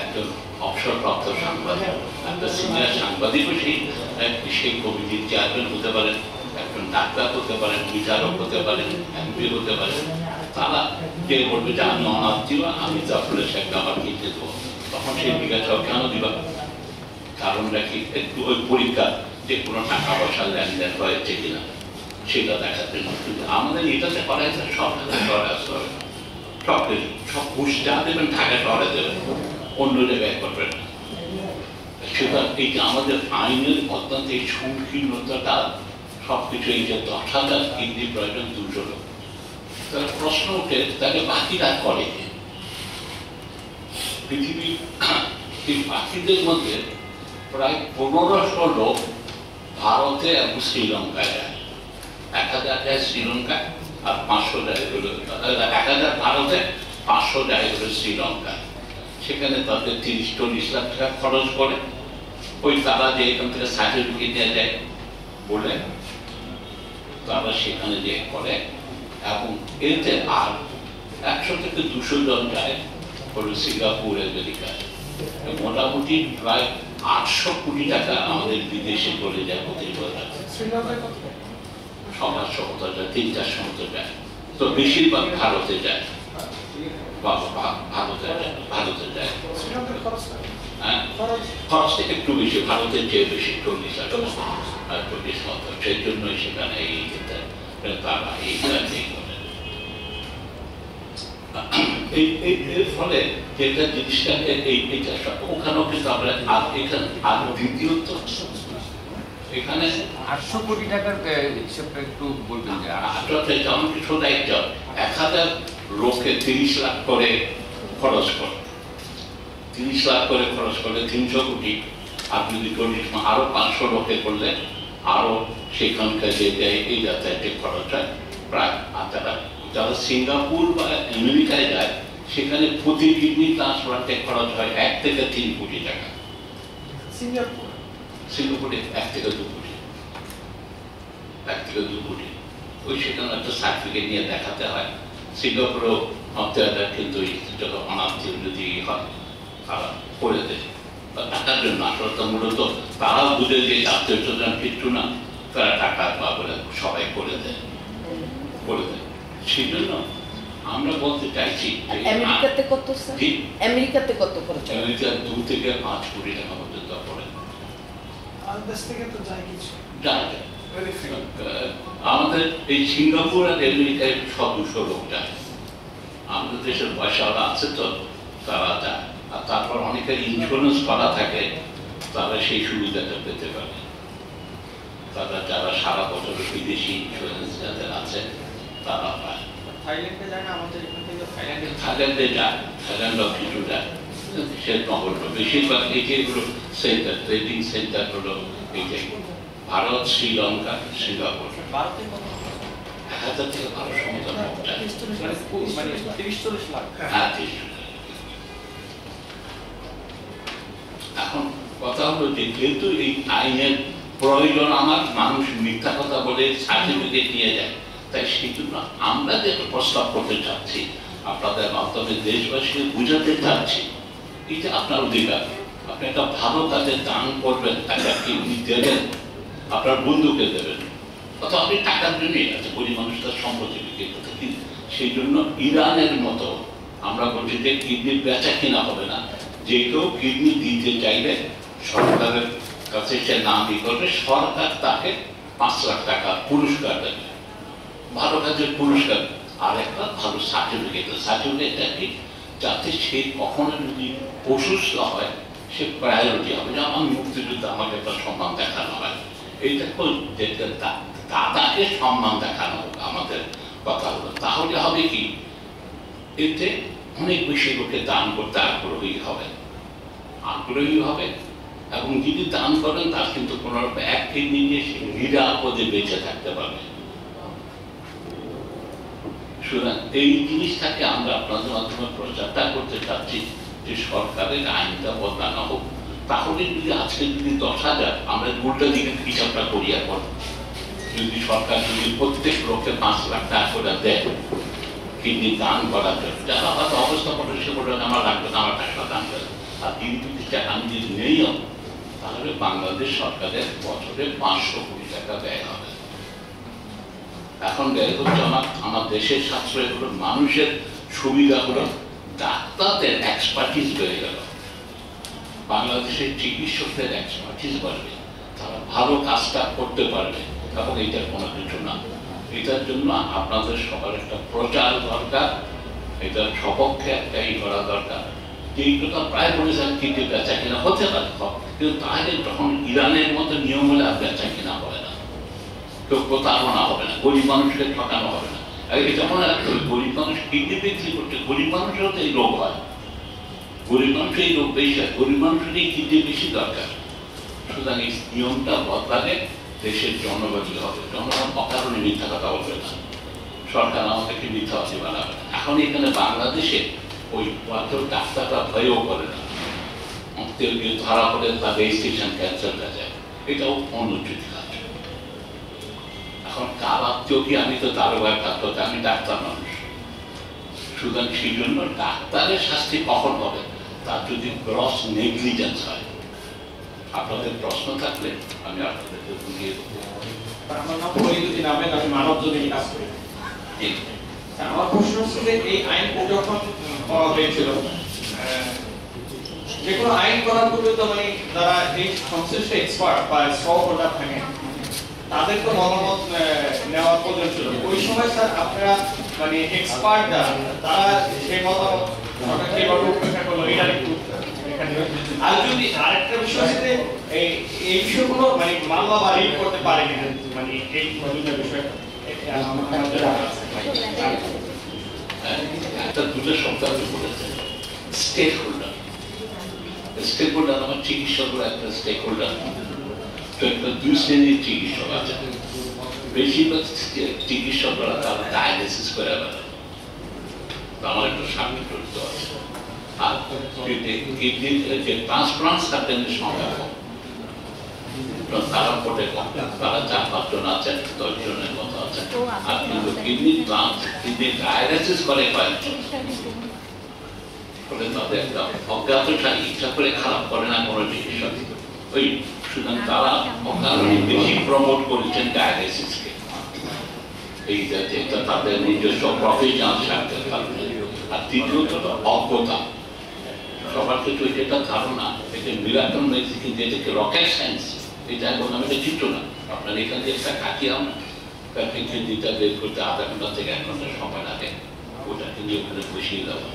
একজন অবসরপ্রাপ্ত সাংবাদিক, একটা সিনিয়র সাংবাদিকও সেই সেই কমিটির চেয়ারম্যান হতে পারেন, একজন ডাক্তার হতে পারেন, বিচারক হতে পারেন এমপি হতে পারেন। তারা যে বলবে যে আমি অনাত্মীয় আমি তারপরে সে আমার কিনতে দেবো। তখন সেই জিজ্ঞাসা কেন দিবা? কারণটা কি একটু ওই পরীক্ষা যে কোনো টাকা পয়সা লেনদেন হয়েছে কিনা, সেটা দেখার আমাদের এটাতে করা হয়েছে সব করা হবে সব সব ঘুষ যা দেবেন ঢাকা শহরে দেবেন অন্য জায়গায় করবেন না সুতরাং এই যে আমাদের আইনের অত্যন্ত এই সংকীর্ণতাটা সব কিছু এই যে দশ হাজার কিডনি প্রয়োজন দুশো লোক তাহলে প্রশ্ন উঠে তাহলে বাকিরা করে কি? পৃথিবী এই বাকিদের মধ্যে প্রায় পনেরোশো লোক ভারতে এবং শ্রীলঙ্কায় যায় এক হাজার যায় শ্রীলঙ্কায় আর পাঁচশো যায় হলো এক হাজার ভারতে পাঁচশো হলো শ্রীলঙ্কা সেখানে তাদের তিরিশ চল্লিশ লাখ টাকা খরচ করে। ওই তারা যে এখান থেকে সার্টিফিকেট নিয়ে যায় বলে, তারা সেখানে যে করে। এবং এতে আর একশো থেকে দুশো জন যায় হলো সিঙ্গাপুর আমেরিকায় মোটামুটি প্রায় আটশো কোটি টাকা আমাদের বিদেশে চলে যায় প্রতি বছর। সমাজ সমতা যায় চার সমতা যায় তো বেশিরভাগ ভারতে যায় ভারতে যায় ভারতে যায়? হ্যাঁ? খরচটা একটু বেশি, ভারতের চেয়ে বেশি চল্লিশ চল্লিশ সেই জন্যই সেখানে এই তারা এই এর ফলে যেটা জিনিসটাকে এই এটা ওখানেও কিন্তু আমরা এখানে, আর দ্বিতীয়ত এখানে আটশো কোটি টাকার হিসাবটা একটু বলবেন যে আর আটটা যেমন কিছু দায়িত্ব এক হাজার লোকে তিরিশ লাখ করে খরচ করে। তিরিশ লাখ করে খরচ করলে তিনশো কোটি। আপনি যদি চল্লিশ আরও পাঁচশো লোকে করলে আরও সেখানকার যে দেয় এই যাতায়াতে খরচ হয় প্রায় আর তারা যারা সিঙ্গাপুর বা আমেরিকায় যায় সেখানে প্রতি কিডনি ট্রান্সপ্লান্টে খরচ হয় এক থেকে তিন কোটি টাকা। সিঙ্গাপুর? সিঙ্গাপুরে এক থেকে দু কোটি এক থেকে দু কোটি ওই সেখানে একটা সার্টিফিকেট নিয়ে দেখাতে হয়। সিঙ্গাপুরেও আপনারা কিন্তু যত অনাত্মীয় যদি হয় তারা করে দেয়। বা টাকার জন্য আসলে তো মূলত তারাও বুঝে যে আত্মীয় স্বজন কিচ্ছু না তারা টাকা বা বলে সবাই করে দেয়। করে দেয়। সেই জন্য আমরা বলতে চাইছি আমেরিকাতে কত? আমেরিকাতে কত খরচ আমেরিকা দু থেকে পাঁচ কোটি টাকা পর্যন্ত পড়ে আর দেশ থেকে তো যায় কিছু যায় যায় ভেরি ফ্রি আহ, আমাদের এই সিঙ্গাপুর আর আমেরিকায় সব দুশো লোক যায়। আমাদের দেশের পয়সাওয়ালা আছে তো তারা যায়। আর তারপর অনেকের ইন্স্যুরেন্স করা থাকে তারা সেই সুবিধাটা পেতে পারে। তারা যারা সারা বছর বিদেশি ইন্স্যুরেন্স যাদের আছে তারা পায়। থাইল্যান্ডে যায় না আমাদের থাইল্যান্ডে যায় থাইল্যান্ডও কিছু যায়। সে নহল বেশিরভাগ এই যেগুলো সেন্টার ট্রেডিং সেন্টার হলো এই যে ভারত শ্রীলঙ্কা সিঙ্গাপুর। হাজার থেকে যায় মানে মানে হ্যাঁ। এখন কথা হলো যে যেহেতু এই আইনের প্রয়োজন আমার মানুষ মিথ্যা কথা বলে সার্টিফিকেট নিয়ে যায় তাই সেই জন্য আমরা যে প্রস্তাব করতে চাচ্ছি আপনাদের মাধ্যমে দেশবাসীকে বুঝাতে চাচ্ছি এটা আপনার অধিকার, আপনি একটা ভালো কাজে দান করবেন, তাকে আপনি উনি দেবেন, আপনার বন্ধুকে দেবেন। অথবা আপনি টাকার জন্যই আছে গরিব মানুষ তার সম্পত্তি বিক্রি করতে কিন্তু সেই জন্য ইরানের মতো আমরা বলছি যে কিডনি বেচা কিনা হবে না। যে কেউ কিডনি দিতে চাইলে সরকারের কাছে সে নাম ই করবে, সরকার তাকে পাঁচ লাখ টাকা পুরস্কার দেবে। ভালো কাজের পুরস্কার আর একটা ভালো সার্টিফিকেট সার্টিফিকেটটা কি? যাতে সে কখনো যদি অসুস্থ হয়, সে প্রায়োরিটি হবে। যে আমার মুক্তিযুদ্ধে আমাকে একটা সম্মান দেখানো হয়। এইটা যেটা দাদাকে সম্মান দেখানো হোক আমাদের কথা হলো তাহলে হবে কি? এতে অনেক বেশি লোকে দান করতে আগ্রহী হবে। আগ্রহী হবে। এবং যদি দান করেন, তার কিন্তু কোনো এক কিডনি নিয়ে সে নিরাপদে বেঁচে থাকতে পারবে। সুতরাং এই জিনিসটাকে আমরা আপনাদের মাধ্যমে প্রচারটা করতে চাচ্ছি যে সরকারের আইনটা বদলানো হোক। তাহলে যদি আজকে যদি দশ হাজার, আমরা উল্টো দিকে হিসাবটা করি এখন। যদি সরকার যদি প্রত্যেক লোককে পাঁচ লাখ টাকা করে দেয়, কিডনি দান করার জন্য। যারা হয়তো অবস্থা করে সে বলে আমার লাগবে না আমার টাকা দান করে। আর তিন কোটি টাকা আমি যদি নেইও, তাহলে বাংলাদেশ সরকারের বছরে পাঁচশো কোটি টাকা ব্যয় হবে। এখন ব্যয় হচ্ছে আমার আমার দেশের সাশ্রয় হলো মানুষের সুবিধা হলো ডাক্তারদের এক্সপার্টিস বেড়ে গেল। বাংলাদেশের চিকিৎসকদের এক্সপার্টিস বাড়বে। তারা ভালো কাজটা করতে পারবে। এবং এটার কোনো কিছু না। এটার জন্য আপনাদের সবার একটা প্রচার দরকার। এটার সপক্ষে একটা ই করা দরকার। এই কথা প্রায় বলেছেন কিন্তু বেচা কিনা হতে পারে। কিন্তু তাহলে যখন ইরানের মতো নিয়ম হলে আর বেচা কিনা হবে না। কেউ প্রতারণা হবে না, গরিব মানুষকে ঠকানো হবে না। আর এটা মনে গরিব মানুষ কিডনি বিক্রি করছে, গরিব মানুষেরও তো এই রোগ হয়। গরিব মানুষের এই রোগ বেশি হয়, গরিব মানুষের কিডনি বেশি দরকার। সুতরাং এই নিয়মটা বদলালে দেশের জনগণই হবে। জনগণ অকারণে মিথ্যা কথা বলবে না। সরকার আমাদেরকে মিথ্যাবাদী বানাবে এখন এখানে বাংলাদেশে ওই কেউ ডাক্তাররা ভয়ও করে না। ধরা পড়ে তার রেজিস্ট্রেশন ক্যান্সেল হয়ে যায়। এটাও অনুচিত। এখন আত্মীয় কি আমি তো তার ভয় থাকতো আমি ডাক্তার মানুষ সুতরাং সেই জন্য ডাক্তারের শাস্তি কখন হবে? তার যদি গ্রস নেগলিজেন্স হয়। আপনাদের প্রশ্ন থাকলে আমি আপনাদেরকে বুঝিয়ে দেবো। আমার নাম ফরিদুদ্দিন আহমেদ আমি মানব জমিনে কাজ করি। আমার প্রশ্ন হচ্ছে যে এই আইন যখন করা হয়েছিল যে কোনো আইন করার পূর্বে তো মানে যারা এই সংশ্লিষ্ট এক্সপার্ট বা হোল্ডার থাকেন তাদের তো মতামত নেওয়ার প্রয়োজন ছিল। ওই সময় স্যার আপনারা মানে এক্সপার্ট তারা সেই মতামত আর যদি আরেকটা বিষয় হচ্ছে এই বিষয়গুলো মানে মামলা করতে পারে মানে এই। একটা দুটো শব্দ স্টেক হোল্ডার স্টেক হোল্ডার আমার চিকিৎসকরা একটা স্টেক হোল্ডার একটা দুই শ্রেণির চিকিৎসক আছে বেশিরভাগ চিকিৎসকরা তারা ডায়ালিসিস করে বেড়ায় আমার একটা স্বামী জড়িত আছে আর কিডনির যে ট্রান্সপ্লান্ট সার্জনের সংখ্যা কম তারা পটে তারা চার পাঁচজন আছেন দশ জনের মতো আছেন আর কিন্তু কিডনি ট্রান্স কিডনি ডায়ালিসিস করে কয়েকজন তাদের একটা অজ্ঞাতটা ইচ্ছা করে খারাপ করে না কোনো চিকিৎসক ওই সুতরাং তারা অকারণে বেশি প্রমোট করেছেন ডায়ালিসিসকে এই যাতে এটা তাদের নিজস্ব প্রফেশনাল স্বার্থের কারণে। আর তৃতীয়ত অজ্ঞতা। সবার ক্ষেত্রে যেটা ধারণা, এটা মিরাকল মেডিসিন যেটাকে রকেট সায়েন্স এটা এখন আমি এটা চিত্র না। আপনার এখান থেকে একটা কাটি আমরা তাকে দিতে বের করতে আধা ঘণ্টা থেকে এক ঘণ্টা সময় লাগে। ওটাকে নিয়ে ওখানে বসিয়ে দেওয়া।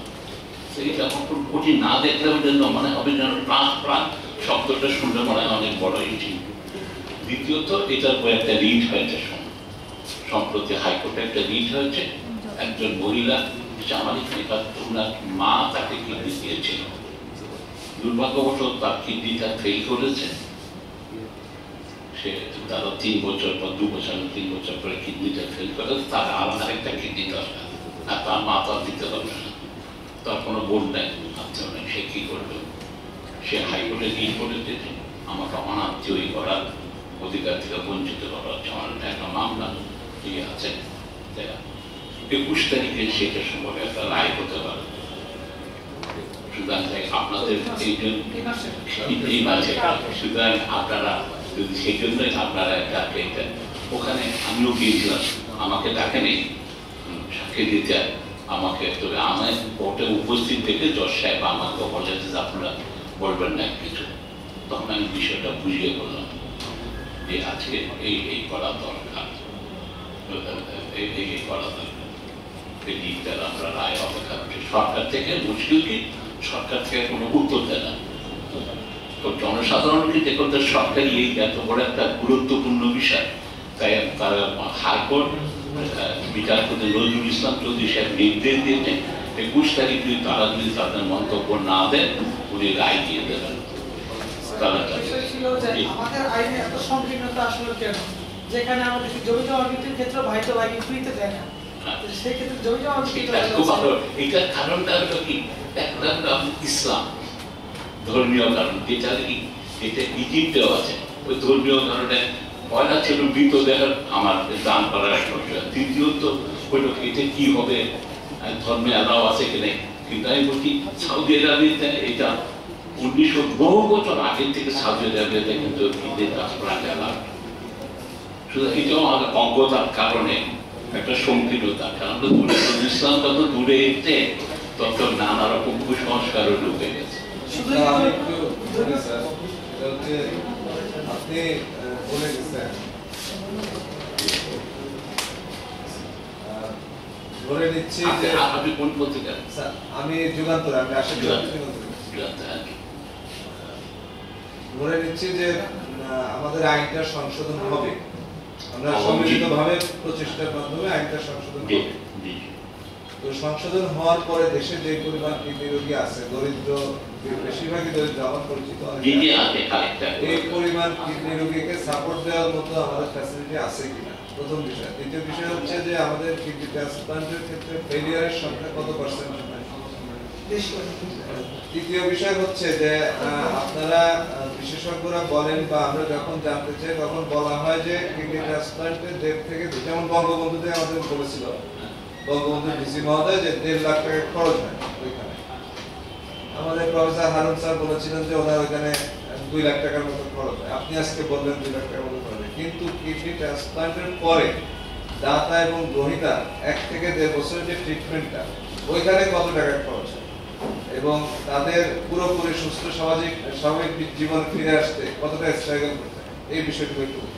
এটা কখন কঠিন না দেখলে ওদের না মনে হবে যেন ট্রান্সপ্লান্ট শব্দটা শুনলে মনে হয় অনেক বড় ইটি দ্বিতীয়ত, এটার উপর একটা রিট হয়েছে সম্প্রতি হাইকোর্টে একটা রিট হয়েছে। একজন মহিলা আমার ওনার মা তাকে কিডনি দিয়েছিল দুর্ভাগ্যবশত তার কিডনিটা ফেল করেছে। সে তারা তিন বছর বা দু বছর তিন বছর পরে কিডনিটা ফেল করে, তার আলাদা একটা কিডনি দরকার। আর তার মা তার দিতে পারবে না। তার কোনো আত্মীয় নেই সে কি করবে। সে হাইকোর্টে রিট করে দিয়েছে আমাকে অনাত্মীয় করার অধিকার থেকে বঞ্চিত করা হচ্ছে আমার একটা মামলা ইয়ে আছে। একুশ তারিখে সেটা সম্পর্কে একটা রায় হতে পারে। আপনাদের জন্য আপনারা ডাকে ওখানে আমাকে ডাকেনি দিতে। আমাকে উপস্থিত থেকে জজ সাহেব আমাকে বলে যে আপনারা বলবেন না কিছু। তখন আমি বিষয়টা বুঝিয়ে বললাম যে আজকে এই এই করা দরকার। এই করা দরকার। আমরা রায় অপেক্ষা করছি। সরকার থেকে মুশকিল কি? সরকার থেকে কোনো উত্তর দেয় না। তো জনসাধারণকে যে সরকারি এই এত বড় একটা গুরুত্বপূর্ণ বিষয়, তাই তারা হাইকোর্ট বিচারপতি নজরুল ইসলাম চৌধুরী সাহেব নির্দেশ দিয়েছেন, একুশ তারিখ যদি তারা যদি তাদের মন্তব্য না দেন উনি রায় দিয়ে দেবেন। তারা বিষয় ছিল যে জি। আমাদের আইনে এত সংকীর্ণতা আসলে কেন? যেখানে আমাদের জমি জমা বিক্রির ক্ষেত্রে ভাই তো ভাই ফ্রিতে দেয় না। হ্যাঁ। তো সেই ক্ষেত্রে জমি জমা বিক্রি খুব ভালো এটার কারণটা হলো কি? একটা হলো ইসলাম। ধর্মীয় কারণ। যেটা কি? এটা ইজিপ্টেও আছে। ওই ধর্মীয় কারণে পয়লা ছিল মৃতদেহ আমার দান করার তৃতীয়ত এটা কি হবে? ধর্মে অ্যালাও আছে কি নেই? কিন্তু আমি বলছি সৌদি আরবিতে এটা উনিশশো বহু বছর আগে থেকে সৌদি আরবিতে কিন্তু ঈদের করা শুধু এটাও আমাদের অজ্ঞতার কারণে একটা সংকীর্ণতা। কারণ তো দূরে ইসলাম তত দূরে এসে তত নানা রকম কুসংস্কারও ঢুকে গেছে। আপনি বলে গেছেন ধরে নিচ্ছি যে আপনি- কোন পত্রিকা স্যার, আমি যুগান্তর আমি যুগান্তর। ধরে নিচ্ছি যে আমাদের আইনটা সংশোধন হবে। আমরা সম্মিলিতভাবে প্রচেষ্টার মাধ্যমে আইনটা সংশোধন জি। তো সংশোধন হওয়ার পরে দেশে যে পরিমাণ রোগী আছে দরিদ্র বেশিরভাগই দরিদ্র আমার পরিচিত এই পরিমাণ কিডনি রোগীকে সাপোর্ট দেওয়ার মতো আমাদের ফ্যাসিলিটি আছে কিনা? প্রথম বিষয়। দ্বিতীয় বিষয় হচ্ছে যে আমাদের কিডনি ট্রান্সপ্লান্টের ক্ষেত্রে ফেলিয়ারের সংখ্যা কত পার্সেন্ট তৃতীয় বিষয় হচ্ছে যে আপনারা বিশেষজ্ঞরা বলেন বা আমরা যখন জানতে চাই তখন বলা হয় যে কিডনি ট্রান্সপ্লান্টের দেড় থেকে যেমন বঙ্গবন্ধুতে আমাদের বলেছিল বঙ্গবন্ধু ডিসি যে দেড় লাখ টাকা খরচ হয় ওইখানে। আমাদের প্রফেসর হারুন স্যার বলেছিলেন যে ওনার ওইখানে দুই লাখ টাকার মতো খরচ হয়। আপনি আজকে বললেন দুই লাখ টাকার মতো খরচ কিন্তু কিডনি ট্রান্সপ্লান্টের পরে দাতা এবং গ্রহিতা এক থেকে দেড় বছরের যে ট্রিটমেন্টটা ওইখানে কত টাকা খরচ হয়? এবং তাদের পুরোপুরি সুস্থ সামাজিক, স্বাভাবিক জীবন ফিরে আসতে কতটা স্ট্রাগল করতে এই বিষয়টুকু একটু বলুন।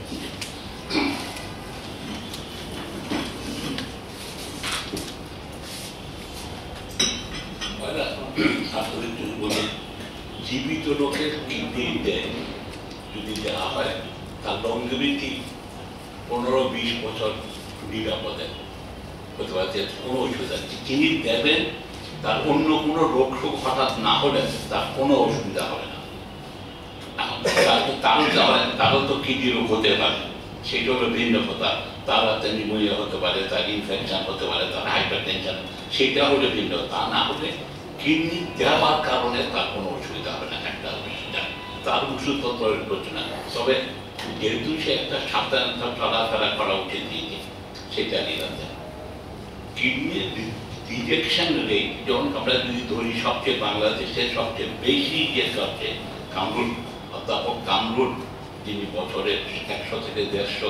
পয়লা আসলে যদি বলি জীবিত লোকের কিডনি দেয়। যদি দেওয়া হয়, তার লংগেভিটি পনেরো, বিশ বছর নিরাপদে। হতে পারে কোনো অসুবিধা নেই। যিনি দেবেন, তার অন্য কোনো রোগ শোক হঠাৎ না হলে তার কোনো অসুবিধা হবে না। তারও আবার- তারও তো কিডনি রোগ হতে পারে। সেটা হলো ভিন্ন কথা। তার হাতে নিউমোনিয়া হতে পারে, তার ইনফেকশন হতে পারে, তার হাইপার টেনশন সেটা হলে ভিন্ন। তা না হলে কিডনি দেওয়ার কারণে তার কোনো অসুবিধা তার ওষুধপত্র করছে না তবে যেহেতু সে একটা সাবধানতা চলাফেরা করা উচিত সেটা নিরাতে কিডনির রিজেকশন রেট যেমন আমরা যদি ধরি, সবচেয়ে বাংলাদেশের সবচেয়ে বেশি যে সবচেয়ে কামরুল, অধ্যাপক কামরুল, যিনি বছরে একশো থেকে দেড়শো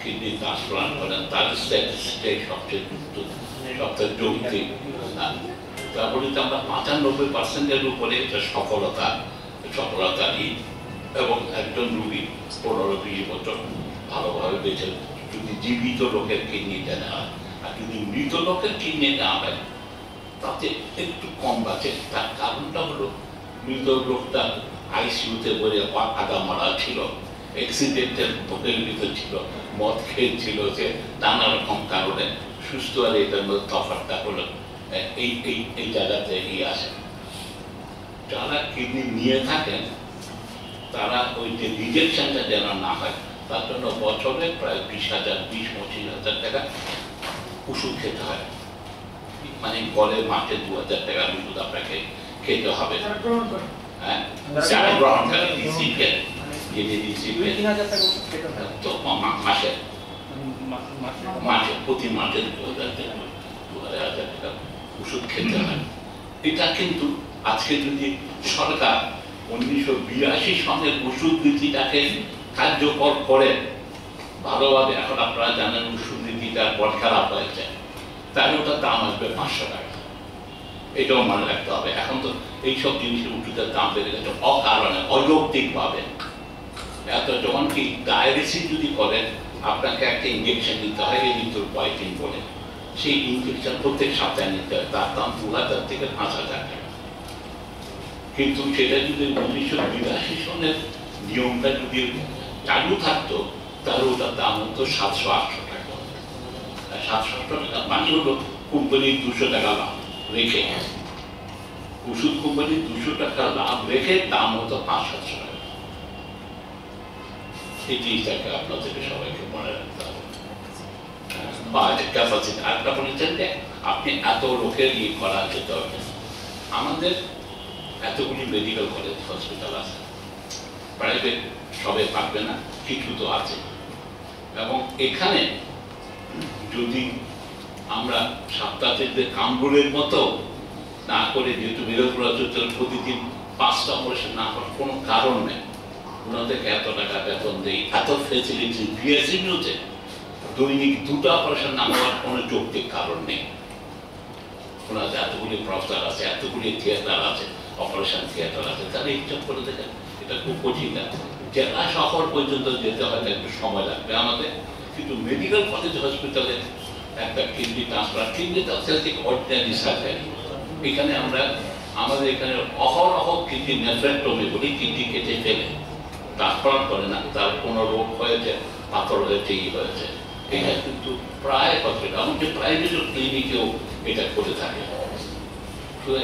কিডনি ট্রান্সপ্লান্ট করেন, তার স্ট্যাটিস্টিক সবচেয়ে যুক্ত সবচেয়ে যৌক্তিক। তারপরে তো আমরা পঁচানব্বই পার্সেন্টের উপরে একটা সফলতা সফলতা এবং একজন রুগী পনেরো বিশ বছর ভালোভাবে বেঁচে যদি জীবিত লোকের কিডনি নেওয়া আর যদি মৃত লোকের কিডনি নেওয়া হয় তাতে একটু কম বাঁচে। তার কারণটা হলো মৃত লোকটা আইসিউতে বলে আদা মারা ছিল অ্যাক্সিডেন্টের ভোগের ভিতর ছিল, মদ খেয়েছিল যে নানা রকম কারণে সুস্থ আর এটার মধ্যে তফাৎটা হলো এই এই জায়গাতে এগিয়ে আসে। যারা কিডনি নিয়ে থাকেন তারা ওই যে রিজেকশনটা যেন না হয় তার জন্য বছরে প্রায় বিশ হাজার বিশ পঁচিশ হাজার টাকা ওষুধ খেতে হয়। মানে গলে মাসে দু হাজার টাকার ওষুধ আপনাকে খেতে হবে। হ্যাঁ? যারা যিনি টাকা তো মাসে। মাসে প্রতি মাসে দু হাজার টাকা দু হাজার টাকা ওষুধ খেতে হয়। এটা কিন্তু আজকে যদি সরকার উনিশশো বিরাশি সনের ওষুধ নীতিটাকে কার্যকর করে, ভালোভাবে এখন আপনারা জানেন ওষুধ নীতিটা বড় খারাপ হয়েছে। তাহলে ওটার দাম আসবে পাঁচশো টাকা। এটাও মনে রাখতে হবে। এখন তো এইসব জিনিসের ওষুধের দাম বেড়ে গেছে অকারণে অযৌক্তিকভাবে এত যখন কি ডায়ালিসিস যদি করেন আপনাকে একটা ইঞ্জেকশন দিতে হয়, এই মৃত্যুর পয়টিন বলে সেই ইনজেকশন প্রত্যেক সপ্তাহে নিতে হয়। তার দাম দু হাজার থেকে পাঁচ হাজার টাকা। কিন্তু সেটা যদি উনিশশো বিরাশি সনের নিয়মটা যদি চালু থাকতো, তাহলে ওটার দাম হতো সাতশো আটশো টাকা। সাতশো আটশো টাকা মানে হলো কোম্পানির দুশো টাকা লাভ রেখে। ওষুধ কোম্পানির দুশো টাকা লাভ রেখে দাম হতো পাঁচ সাতশো টাকা। এই জিনিসটাকে আপনাদেরকে সবাইকে মনে রাখতে হবে। বা ক্যাপাসিটি যে আপনি এত লোকের ইয়ে করা যেতে হবে আমাদের এতগুলি মেডিকেল কলেজ হসপিটাল আছে। প্রাইভেট সবে পারবে না কিছু তো আছে। এবং এখানে যদি আমরা সাপ্তাহিকদের কামরুলের মতো না করে, যেহেতু বিরোধীরা প্রতিদিন পাঁচটা অপারেশন না করার কোনো কারণ নেই, ওনাদেরকে এত টাকা বেতন দেই, এত ফেসিলিটি বিএসএমইউতে দৈনিক দুটো অপারেশন না হওয়ার কোনো যৌক্তিক কারণ নেই। ওনাদের এতগুলি প্রফেসর আছে, এতগুলি থিয়েটার আছে। অপারেশন থিয়েটার আছে তারা হিসাব করে দেখেন, এটা খুব কঠিন না। জেলা শহর পর্যন্ত যেতে হয়তো একটু সময় লাগবে আমাদের। কিন্তু মেডিকেল কলেজ হসপিটালে একটা কিডনি ট্রান্সফার কিডনি ট্রান্সফার থেকে অর্ডিনারি সার্জারি এখানে আমরা, আমাদের এখানে অহরহ কিডনি নেফ্রেক্টমি বলি কিডনি কেটে ফেলে। ট্রান্সফার করে না, তার কোনো রোগ হয়েছে, পাথর হয়েছে ই হয়েছে। এটা কিন্তু প্রায় হসপিটাল এমনকি প্রাইভেট ক্লিনিকেও এটা করে থাকে।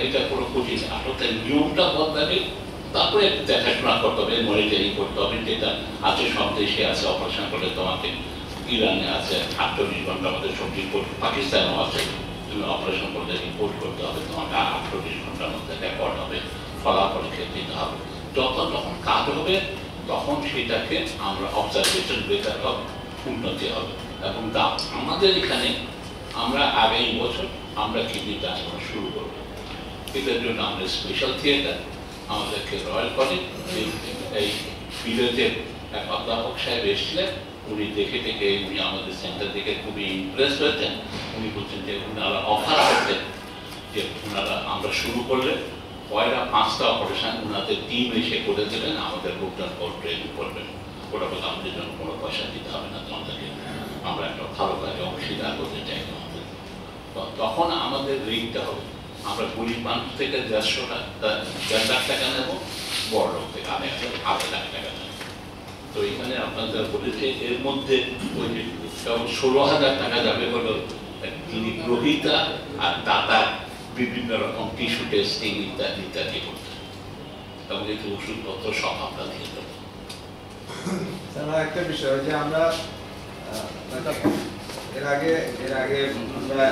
এটা কোনো কঠিন তার নিয়মটা বদলাবে তারপরে একটু দেখাশোনা করতে হবে মনিটরিং করতে হবে, যেটা আছে সব দেশে আছে অপারেশন করে তোমাকে ইরানে আছে আটচল্লিশ ঘণ্টা আমাদের সব রিপোর্ট পাকিস্তানেও আছে, তুমি অপারেশন করলে রিপোর্ট করতে হবে, তোমাকে আটচল্লিশ ঘণ্টার মধ্যে রেকর্ড হবে ফলাফল খেয়ে দিতে হবে। যত যখন কাজ হবে, তখন সেটাকে আমরা অবজারভেশন বেটার হবে উন্নতি হবে। এবং দাম আমাদের এখানে আমরা আগামী বছর আমরা কিডনি ট্রান্সফার শুরু করব। এটার জন্য আমরা স্পেশাল থিয়েটার আমাদেরকে রয়্যাল কলেজ এই বিলেতের এক অধ্যাপক সাহেব এসেছিলেন উনি দেখে দেখে, উনি আমাদের সেন্টার থেকে খুবই ইমপ্রেস হয়েছেন। উনি বলছেন যে উনারা অফার করতেন যে ওনারা আমরা শুরু করলে পয়লা পাঁচটা অপারেশন ওনাদের টিম এসে করে দেবেন, আমাদের লোকজন ট্রেনিং করবেন। ওটা বলে আমাদের জন্য কোনো পয়সা দিতে হবে না, তোমাদেরকে আমরা একটা ভালো কাজে অংশীদার করতে চাই তখন আমাদের রেটটা হবে। আমরা গরিব মানুষ থেকে দেড়শো টাকা দেড় লাখ টাকা নেব, বড় লোক থেকে আড়াই আড়াই লাখ টাকা নেব। তো এখানে আপনাদের বলেছে এর মধ্যে ওই যে ষোলো হাজার টাকা যাবে হলো তিনি গ্রহিতা আর দাতা বিভিন্ন রকম টিস্যু টেস্টিং ইত্যাদি ইত্যাদি করতে। এবং এতে ওষুধপত্র সব আমরা দিয়ে দেবো। একটা বিষয় যে আমরা এর আগে এর আগে আমরা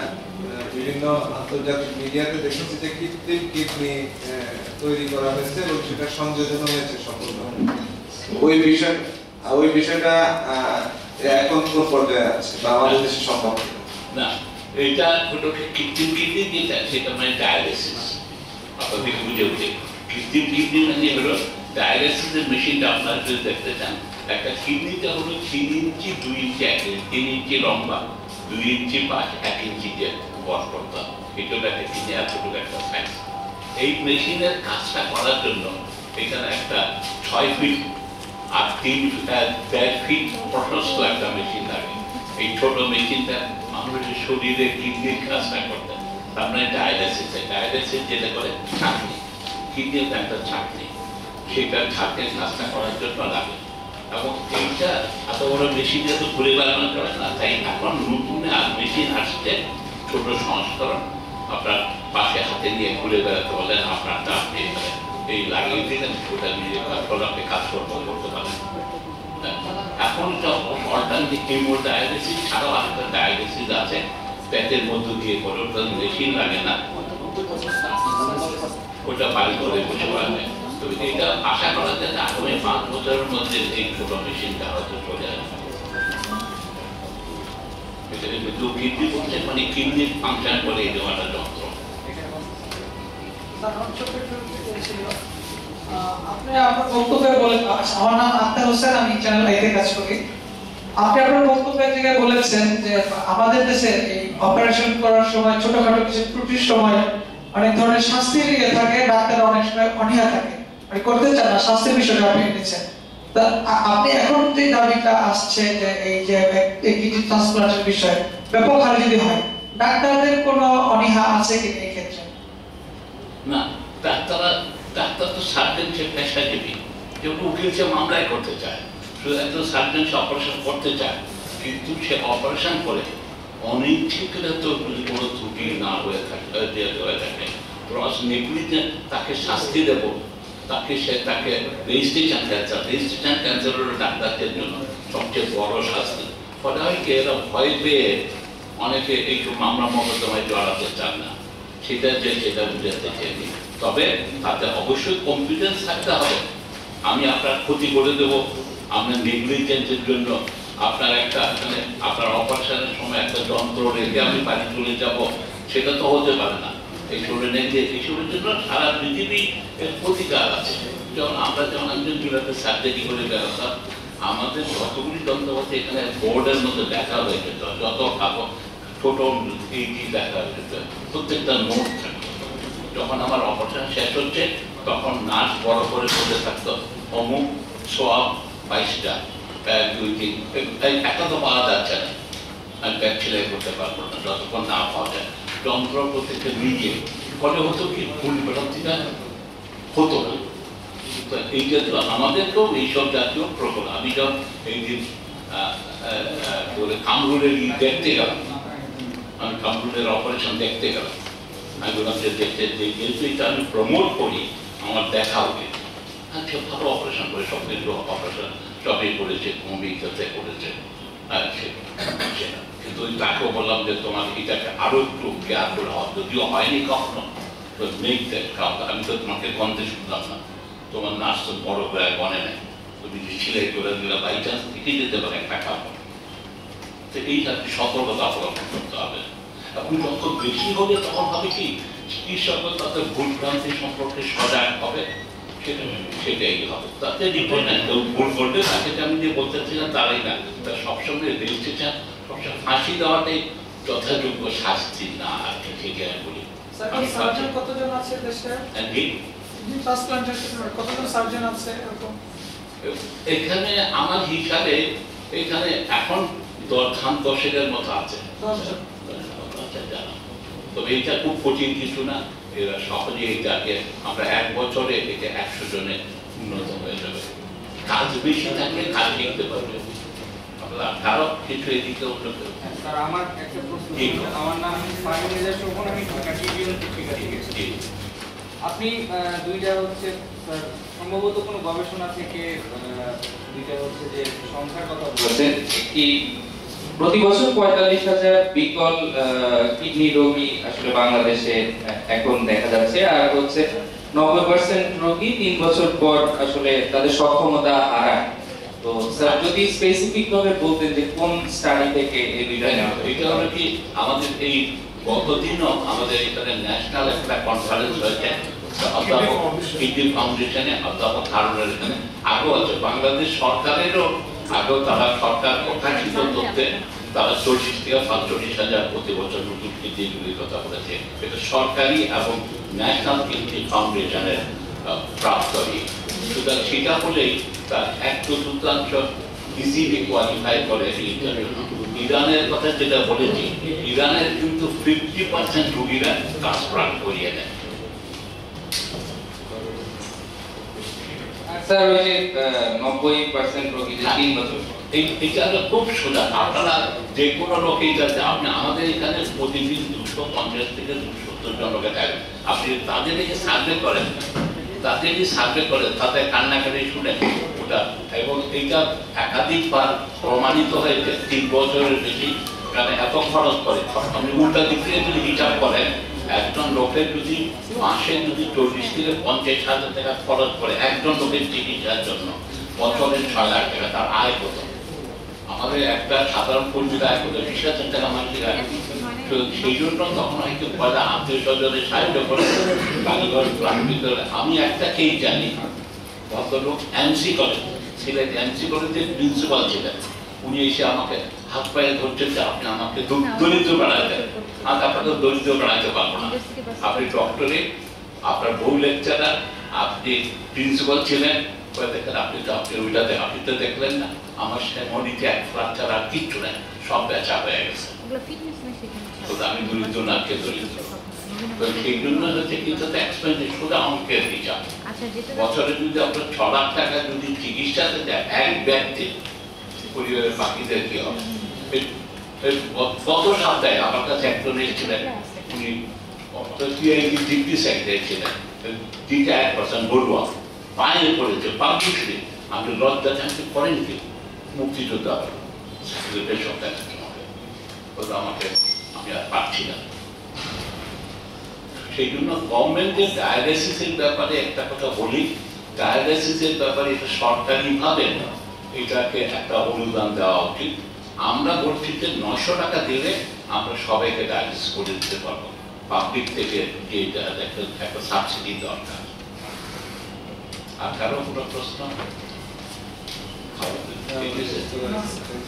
বিভিন্ন আন্তর্জাতিক মিডিয়াতে দেখেছি যে কৃত্রিম কিডনি তৈরি করা হয়েছে এবং সেটা সংযোজন হয়েছে সফলভাবে ওই বিষয় ওই বিষয়টা আহ, এখন কোন পর্যায়ে আছে বা আমাদের দেশে সম্ভব না এটা হলো কৃত্রিম কিডনি যেটা সেটা মানে ডায়ালিসিস আপনাদের বুঝে বুঝে কৃত্রিম কিডনি মানে হলো ডায়ালিসিসের মেশিনটা আপনারা যদি দেখতে চান একটা কিডনিটা হলো তিন ইঞ্চি দুই ইঞ্চি, এক তিন ইঞ্চি লম্বা, দুই ইঞ্চি পাঁচ, এক ইঞ্চি এটা একটা এতটুকু একটা সাইজ। এই মেশিনের কাজটা করার জন্য এখানে একটা ছয় ফিট আর তিন দেড় ফিট প্রশস্ত একটা মেশিন লাগে। এই ছোট মেশিনটা মানুষের শরীরে কিডনির কাজটা করতে তার মানে ডায়ালিসিস ডায়ালিসিস যেটা করে, ছাঁকনি কিডনির একটা ছাঁকনি সেটা ছাঁকনির কাজটা করার জন্য লাগে। এবং এইটা এত বড় মেশিনে তো ঘুরে বেড়ানো করে না, তাই এখন নতুন আর মেশিন আসছে, ছোট সংস্করণ। আপনার পাশে হাতে নিয়ে ঘুরে বেড়াতে বলেন আপনার দাঁত নিয়ে গেলেন। এই লাগিয়ে দিলেন ওটা নিয়ে করে আপনি কাজকর্ম করতে পারেন। এখন অল্টারনেটিভ কিমো ডায়ালিসিস ছাড়াও একটা ডায়ালিসিস আছে। পেটের মধ্য দিয়ে করে ওটা মেশিন লাগে না। ওটা বাড়ি করে বসে পারবে মানে আপনি আপনার জায়গায় বলেছেন যে আমাদের দেশে অপারেশন করার সময় ছোটখাটো কিছু ত্রুটির সময় অনেক ধরনের শাস্তির ইয়ে থাকে, ডাক্তার অনেক সময় অনীহা থাকে। করতে চান না শাস্তির বিষয়টা আপনি এনেছেন আপনি এখন যে দাবিটা আসছে যে এই যে ট্রান্সপ্লান্টের বিষয়ে, ব্যাপক হারে যদি হয়, ডাক্তারদের কোনো অনীহা আছে কি এই ক্ষেত্রে? না, ডাক্তাররা, ডাক্তার তো সে উকিল সে মামলায় করতে চায়। শুধু একজন সার্জন সে অপারেশন করতে চায়, কিন্তু সে অপারেশন করে অনিচ্ছিকলে তো কোনো ত্রুটি না হয়ে থাকে হয়ে থাকে তাকে শাস্তি দেব। তাকে সে তাকে রেজিস্ট্রেশন ক্যান্সার রেজিস্ট্রেশন ক্যান্সার হলো ডাক্তারদের জন্য সবচেয়ে বড় শাস্তি। ফলে হয় কি, এরা ভয় পেয়ে অনেকে এইসব মামলা মকদ্দমায় জড়াতে চান না। সেটা যে সেটা বুঝাতে চাইনি তবে তাতে অবশ্যই কনফিডেন্স থাকতে হবে। আমি আপনার ক্ষতি করে দেব। আপনার নেগলিজেন্সের জন্য আপনার একটা মানে আপনার অপারেশনের সময় একটা যন্ত্র রেখে আমি বাড়ি চলে যাব। সেটা তো হতে পারে না। এখানে যখন আমার অপারেশন শেষ হচ্ছে, তখন নার্স বড় করে বলে থাকতো, অমুক সোয়াব বাইশটা দুই, তিন একটা তো পাওয়া যাচ্ছে না। আমি ব্যাগ ছেলে করতে পারব না, যতক্ষণ না পাওয়া যায়। যন্ত্র প্রত্যেকটা নিজে ফলে হতো কি? ভুল ভ্রান্তিটা হতো না। তো এই জাতীয় আমাদেরকেও এইসব জাতীয় প্রকল্প আমি যখন এই কামরুলের ই দেখতে গেলাম। আমি কামরুলের অপারেশন দেখতে গেলাম। আমি বললাম যে দেখতে যেহেতু এটা আমি প্রমোট করি, আমার দেখা উচিত। আচ্ছা ভালো অপারেশন করে সব কিছু অপারেশন সবই করেছে ভূমিকাতে করেছে। আর সেটা। কিন্তু তাকেও বললাম যে তোমার এটাকে আরও একটু কেয়ার করে হওয়া যদিও হয়নি কখনো আমি তো তোমাকে গন্ধে শুনলাম না। তোমার নাচ তো বড় হয়ে বনে নেই। তুমি যে সেলাই করে দিলে বাই চান্স থেকে যেতে পারে একটা কাপড় তো এইটা সতর্কতা অবলম্বন করতে হবে। এখন যত বেশি হবে তখন হবে কি চিকিৎসকরা তাদের ভুল ভ্রান্তি সম্পর্কে সজাগ হবে। সেটা সেটাই হবে। তাতে ডিপেন্ড ভুল করলে তাকে আমি যে বলতে চাই না তারাই না। তা সবসময় রেজিস্ট্রেশন ফাঁসি দেওয়াটাই যথাযোগ্য শাস্তি না আর ঠিক বলি। কতজন আছে দেশে? কতজন সার্জন আছে এখানে আমার হিসাবে এখানে এখন খান দশেকের মতো আছে। আচ্ছা। তবে এটা খুব কঠিন কিছু না। এরা সহজে এটাকে আমরা এক বছরে এটা একশো জনে উন্নত হয়ে যাবে। কাজ বেশি থাকলে কাজ শিখতে পারবে। আপনারা কারও কিছু এদিকে উন্নত স্যার আমার একটা প্রশ্ন আমার নাম ফাহিম রেজা শোভন আমি ঢাকা ট্রিবিউন পত্রিকা থেকে আপনি দুইটা হচ্ছে স্যার সম্ভবত কোনো গবেষণা থেকে দুইটা হচ্ছে যে সংখ্যার কথা বলেছেন। প্রতি বছর পঁয়তাল্লিশ হাজার বিকল কিডনি রোগী আসলে বাংলাদেশে এখন দেখা যাচ্ছে। আর হচ্ছে নব্বই পার্সেন্ট রোগী তিন বছর পর আসলে তাদের সক্ষমতা হারায়। তো স্যার যদি স্পেসিফিক ভাবে বলতেন যে কোন স্টাডি থেকে এই দুইটা নেওয়া হয়েছে? এটা হলো কি আমাদের এই গতদিনও আমাদের এখানে ন্যাশনাল একটা কনফারেন্স হয়েছে। অধ্যাপক কিডনি ফাউন্ডেশনে অধ্যাপক হারুনের এখানে আগেও আছে। বাংলাদেশ সরকারেরও আগেও তারা সরকার প্রকাশিত তথ্যে তারা চল্লিশ থেকে হাজার প্রতি বছর নতুন কথা বলেছে। এটা সরকারি এবং ন্যাশনাল ফাউন্ডেশনের প্রাপ্ত সুতরাং সেটা হলেই তার এক চতুর্থাংশ ইজিলি কোয়ালিফাই করে ইরানের কথা যেটা বলেছি ইরানের কিন্তু ফিফটি পার্সেন্ট রোগীরা করিয়ে দেয়। স্যার ওই যে নব্বই পার্সেন্ট রোগী যে তিন বছর এটা খুব সোজা। আপনারা যে কোনো লোকেই যাতে আপনি আমাদের এখানে প্রতিদিন দুশো পঞ্চাশ থেকে দুশো সত্তর জন লোকে থাকে আপনি তাদের সার্ভে করেন তাদের যে সার্ভে করেন তাদের কান্নাকাটি শুনে ওটা। এবং এইটা একাধিকবার প্রমাণিত হয়েছে তিন বছরের বেশি কারণ এত খরচ করে। আপনি উল্টা দিক থেকে যদি হিসাব করেন, একজন লোকের যদি মাসে যদি চল্লিশ থেকে পঞ্চাশ হাজার টাকা খরচ করে একজন লোকের চিকিৎসার জন্য, বছরে ছয় লাখ টাকা, তার আয় কত? আমাদের একটা সাধারণ কর্মীর আয় কত? বিশ হাজার টাকা মাসিক আয়। তো সেই জন্য তখন হয়তো আত্মীয় সাহায্য করে। আমি একটা কেই জানি। ভদ্রলোক এমসি কলেজ এমসি কলেজের প্রিন্সিপাল ছিলেন উনি এসে আমাকে হাত পায়ে ধরছেন যে আপনি আমাকে দরিদ্র আর আপনাকে দরিদ্র পারব না। আপনি ডক্টরে আপনার বউ লেকচারার আপনি প্রিন্সিপাল ছিলেন। দেখেন আপনি তো আপনি ওইটাতে আপনি তো দেখলেন না। আমার সে মনিতে এক ফ্ল্যাট ছাড়া আর কিচ্ছু নেই। সব বেচা হয়ে গেছে। হচ্ছে কিন্তু এক্সপেন্সিভ শুধু অঙ্কের হিসাব আচ্ছা বছরে যদি আপনার ছ লাখ টাকা যদি চিকিৎসাতে দেয় এক ব্যক্তি পরিবারের বাকিদের কি হবে? এই- এই গত- গত সপ্তাহে আমার কাছে একজন এসেছিলেন উনি পিআইডি ডিগ্রি সেক্রেটারি ছিলেন দিতে এক পার্সেন্ট বলব পায়ে পড়েছে পাবলিকলি আপনি লজ্জা করেন কি? মুক্তিযোদ্ধা সপ্তাহে বলল আমাকে আমি আর পারছি না। সেই জন্য গভর্নমেন্টের ডায়ালিসিসের ব্যাপারে একটা কথা বলি। ডায়ালিসিসের ব্যাপারে এটা সরকারিভাবে এটাকে একটা অনুদান দেওয়া উচিত। আমরা বলছি যে নশো টাকা দিলে আমরা সবাইকে ডায়ালিসিস করে দিতে পারব। পাবলিক থেকে যে একটা সাবসিডি দরকার। আর কারও কোনো প্রশ্ন? খাবার ঠিক আছে?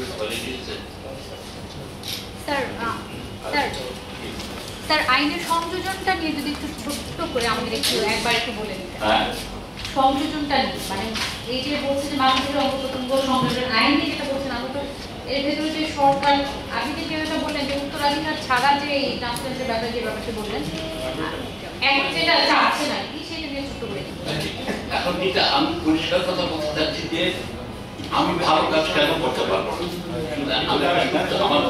খাবার ঠিক আছে? স্যার স্যার আইনের সংযোজনটা নিয়ে যদি একটু ছোট্ট করে আমাদের একটু একবার একটু বলে দিতেন হ্যাঁ। সংযোজনটা নিয়ে মানে এই যে বলছে যে মানুষের অঙ্গ প্রত্যঙ্গ সংযোজন আইন নিয়ে যেটা বলছেন আমরা তো এর ভেতরে যে সরকার আপনি যে যেটা বললেন যে উত্তরাধিকার ছাড়া যে এই ট্রান্সপ্লান্টের ব্যাপারে যে ব্যাপারটা বললেন এখন যেটা চাচ্ছেন আর কি সেটা নিয়ে ছোট্ট করে এখন এটা আমি পরিষ্কার কথা বলতে চাচ্ছি যে আমি ভালো কাজ কেন করতে পারব আমার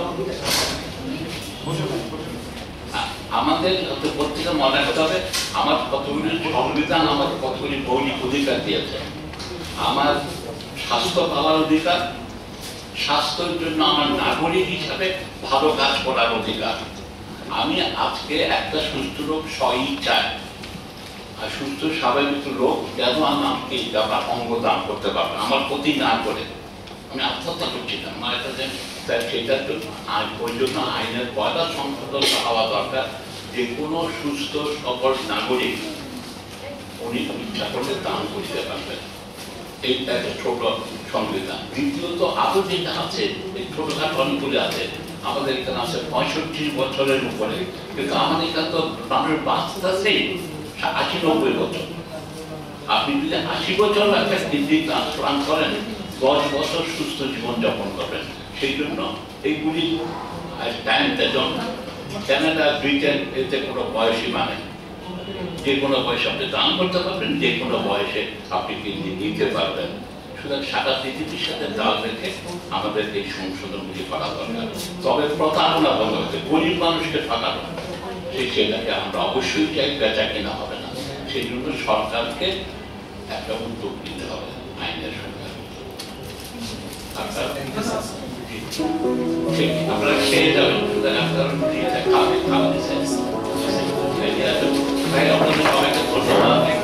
আমাদের প্রত্যেকে মনে রাখতে হবে, আমার কতগুলি সংবিধান, আমার কতগুলি মৌলিক অধিকার দিয়েছে। আমার স্বাস্থ্য পাওয়ার অধিকার, স্বাস্থ্যের জন্য আমার নাগরিক হিসাবে ভালো কাজ করার অধিকার। আমি আজকে একটা সুস্থ লোক স্বইচ্ছায় আর সুস্থ স্বাভাবিক লোক যেন আমাকে অঙ্গ দান করতে পারবে আমার ক্ষতি না করে। আমি আত্মহত্যা করছি না তাই ওই জন্য আইনের পয়লা সংশোধন হওয়া দরকার। যে কোনো সুস্থ, সবল নাগরিক, উনি ইচ্ছা করলে দান করতে পারবেন এইটা একটা ছোট সংবিধান। দ্বিতীয়ত, আরও যেটা আছে, এই ছোটখাটো অনেকগুলি আছে। আমাদের এখানে আছে পঁয়ষট্টি বছরের উপরে। কিন্তু আমাদের এখানে তো মানুষ বাঁচতেছেই। আশি নব্বই বছর। আপনি যদি আশি বছর একটা কিডনি ট্রান্সপ্লান্ট করেন, দশ বছর সুস্থ জীবন যাপন করবেন। সেই জন্য এইগুলি টাইমটা জন্য ক্যানাডা ব্রিটেন এতে কোনো বয়সী মানে যে কোনো বয়সে আপনি দান করতে পারবেন, যে কোনো বয়সে আপনি কিডনি নিতে পারবেন। সুতরাং সারা পৃথিবীর সাথে তাল রেখে আমাদের এই সংশোধনগুলি করা দরকার। তবে প্রতারণা বন্ধ হচ্ছে গরিব মানুষকে ঠকানো সেটাকে আমরা অবশ্যই চাই বেচা কেনা হবে না। সেই জন্য সরকারকে একটা উদ্যোগ নিতে হবে, আইনের সরকার। আপনারা খেয়ে যাবেন, সুতরাং আপনারা রুটিটা খাবে খাওয়া আপনাদের সবাইকে ধন্যবাদ।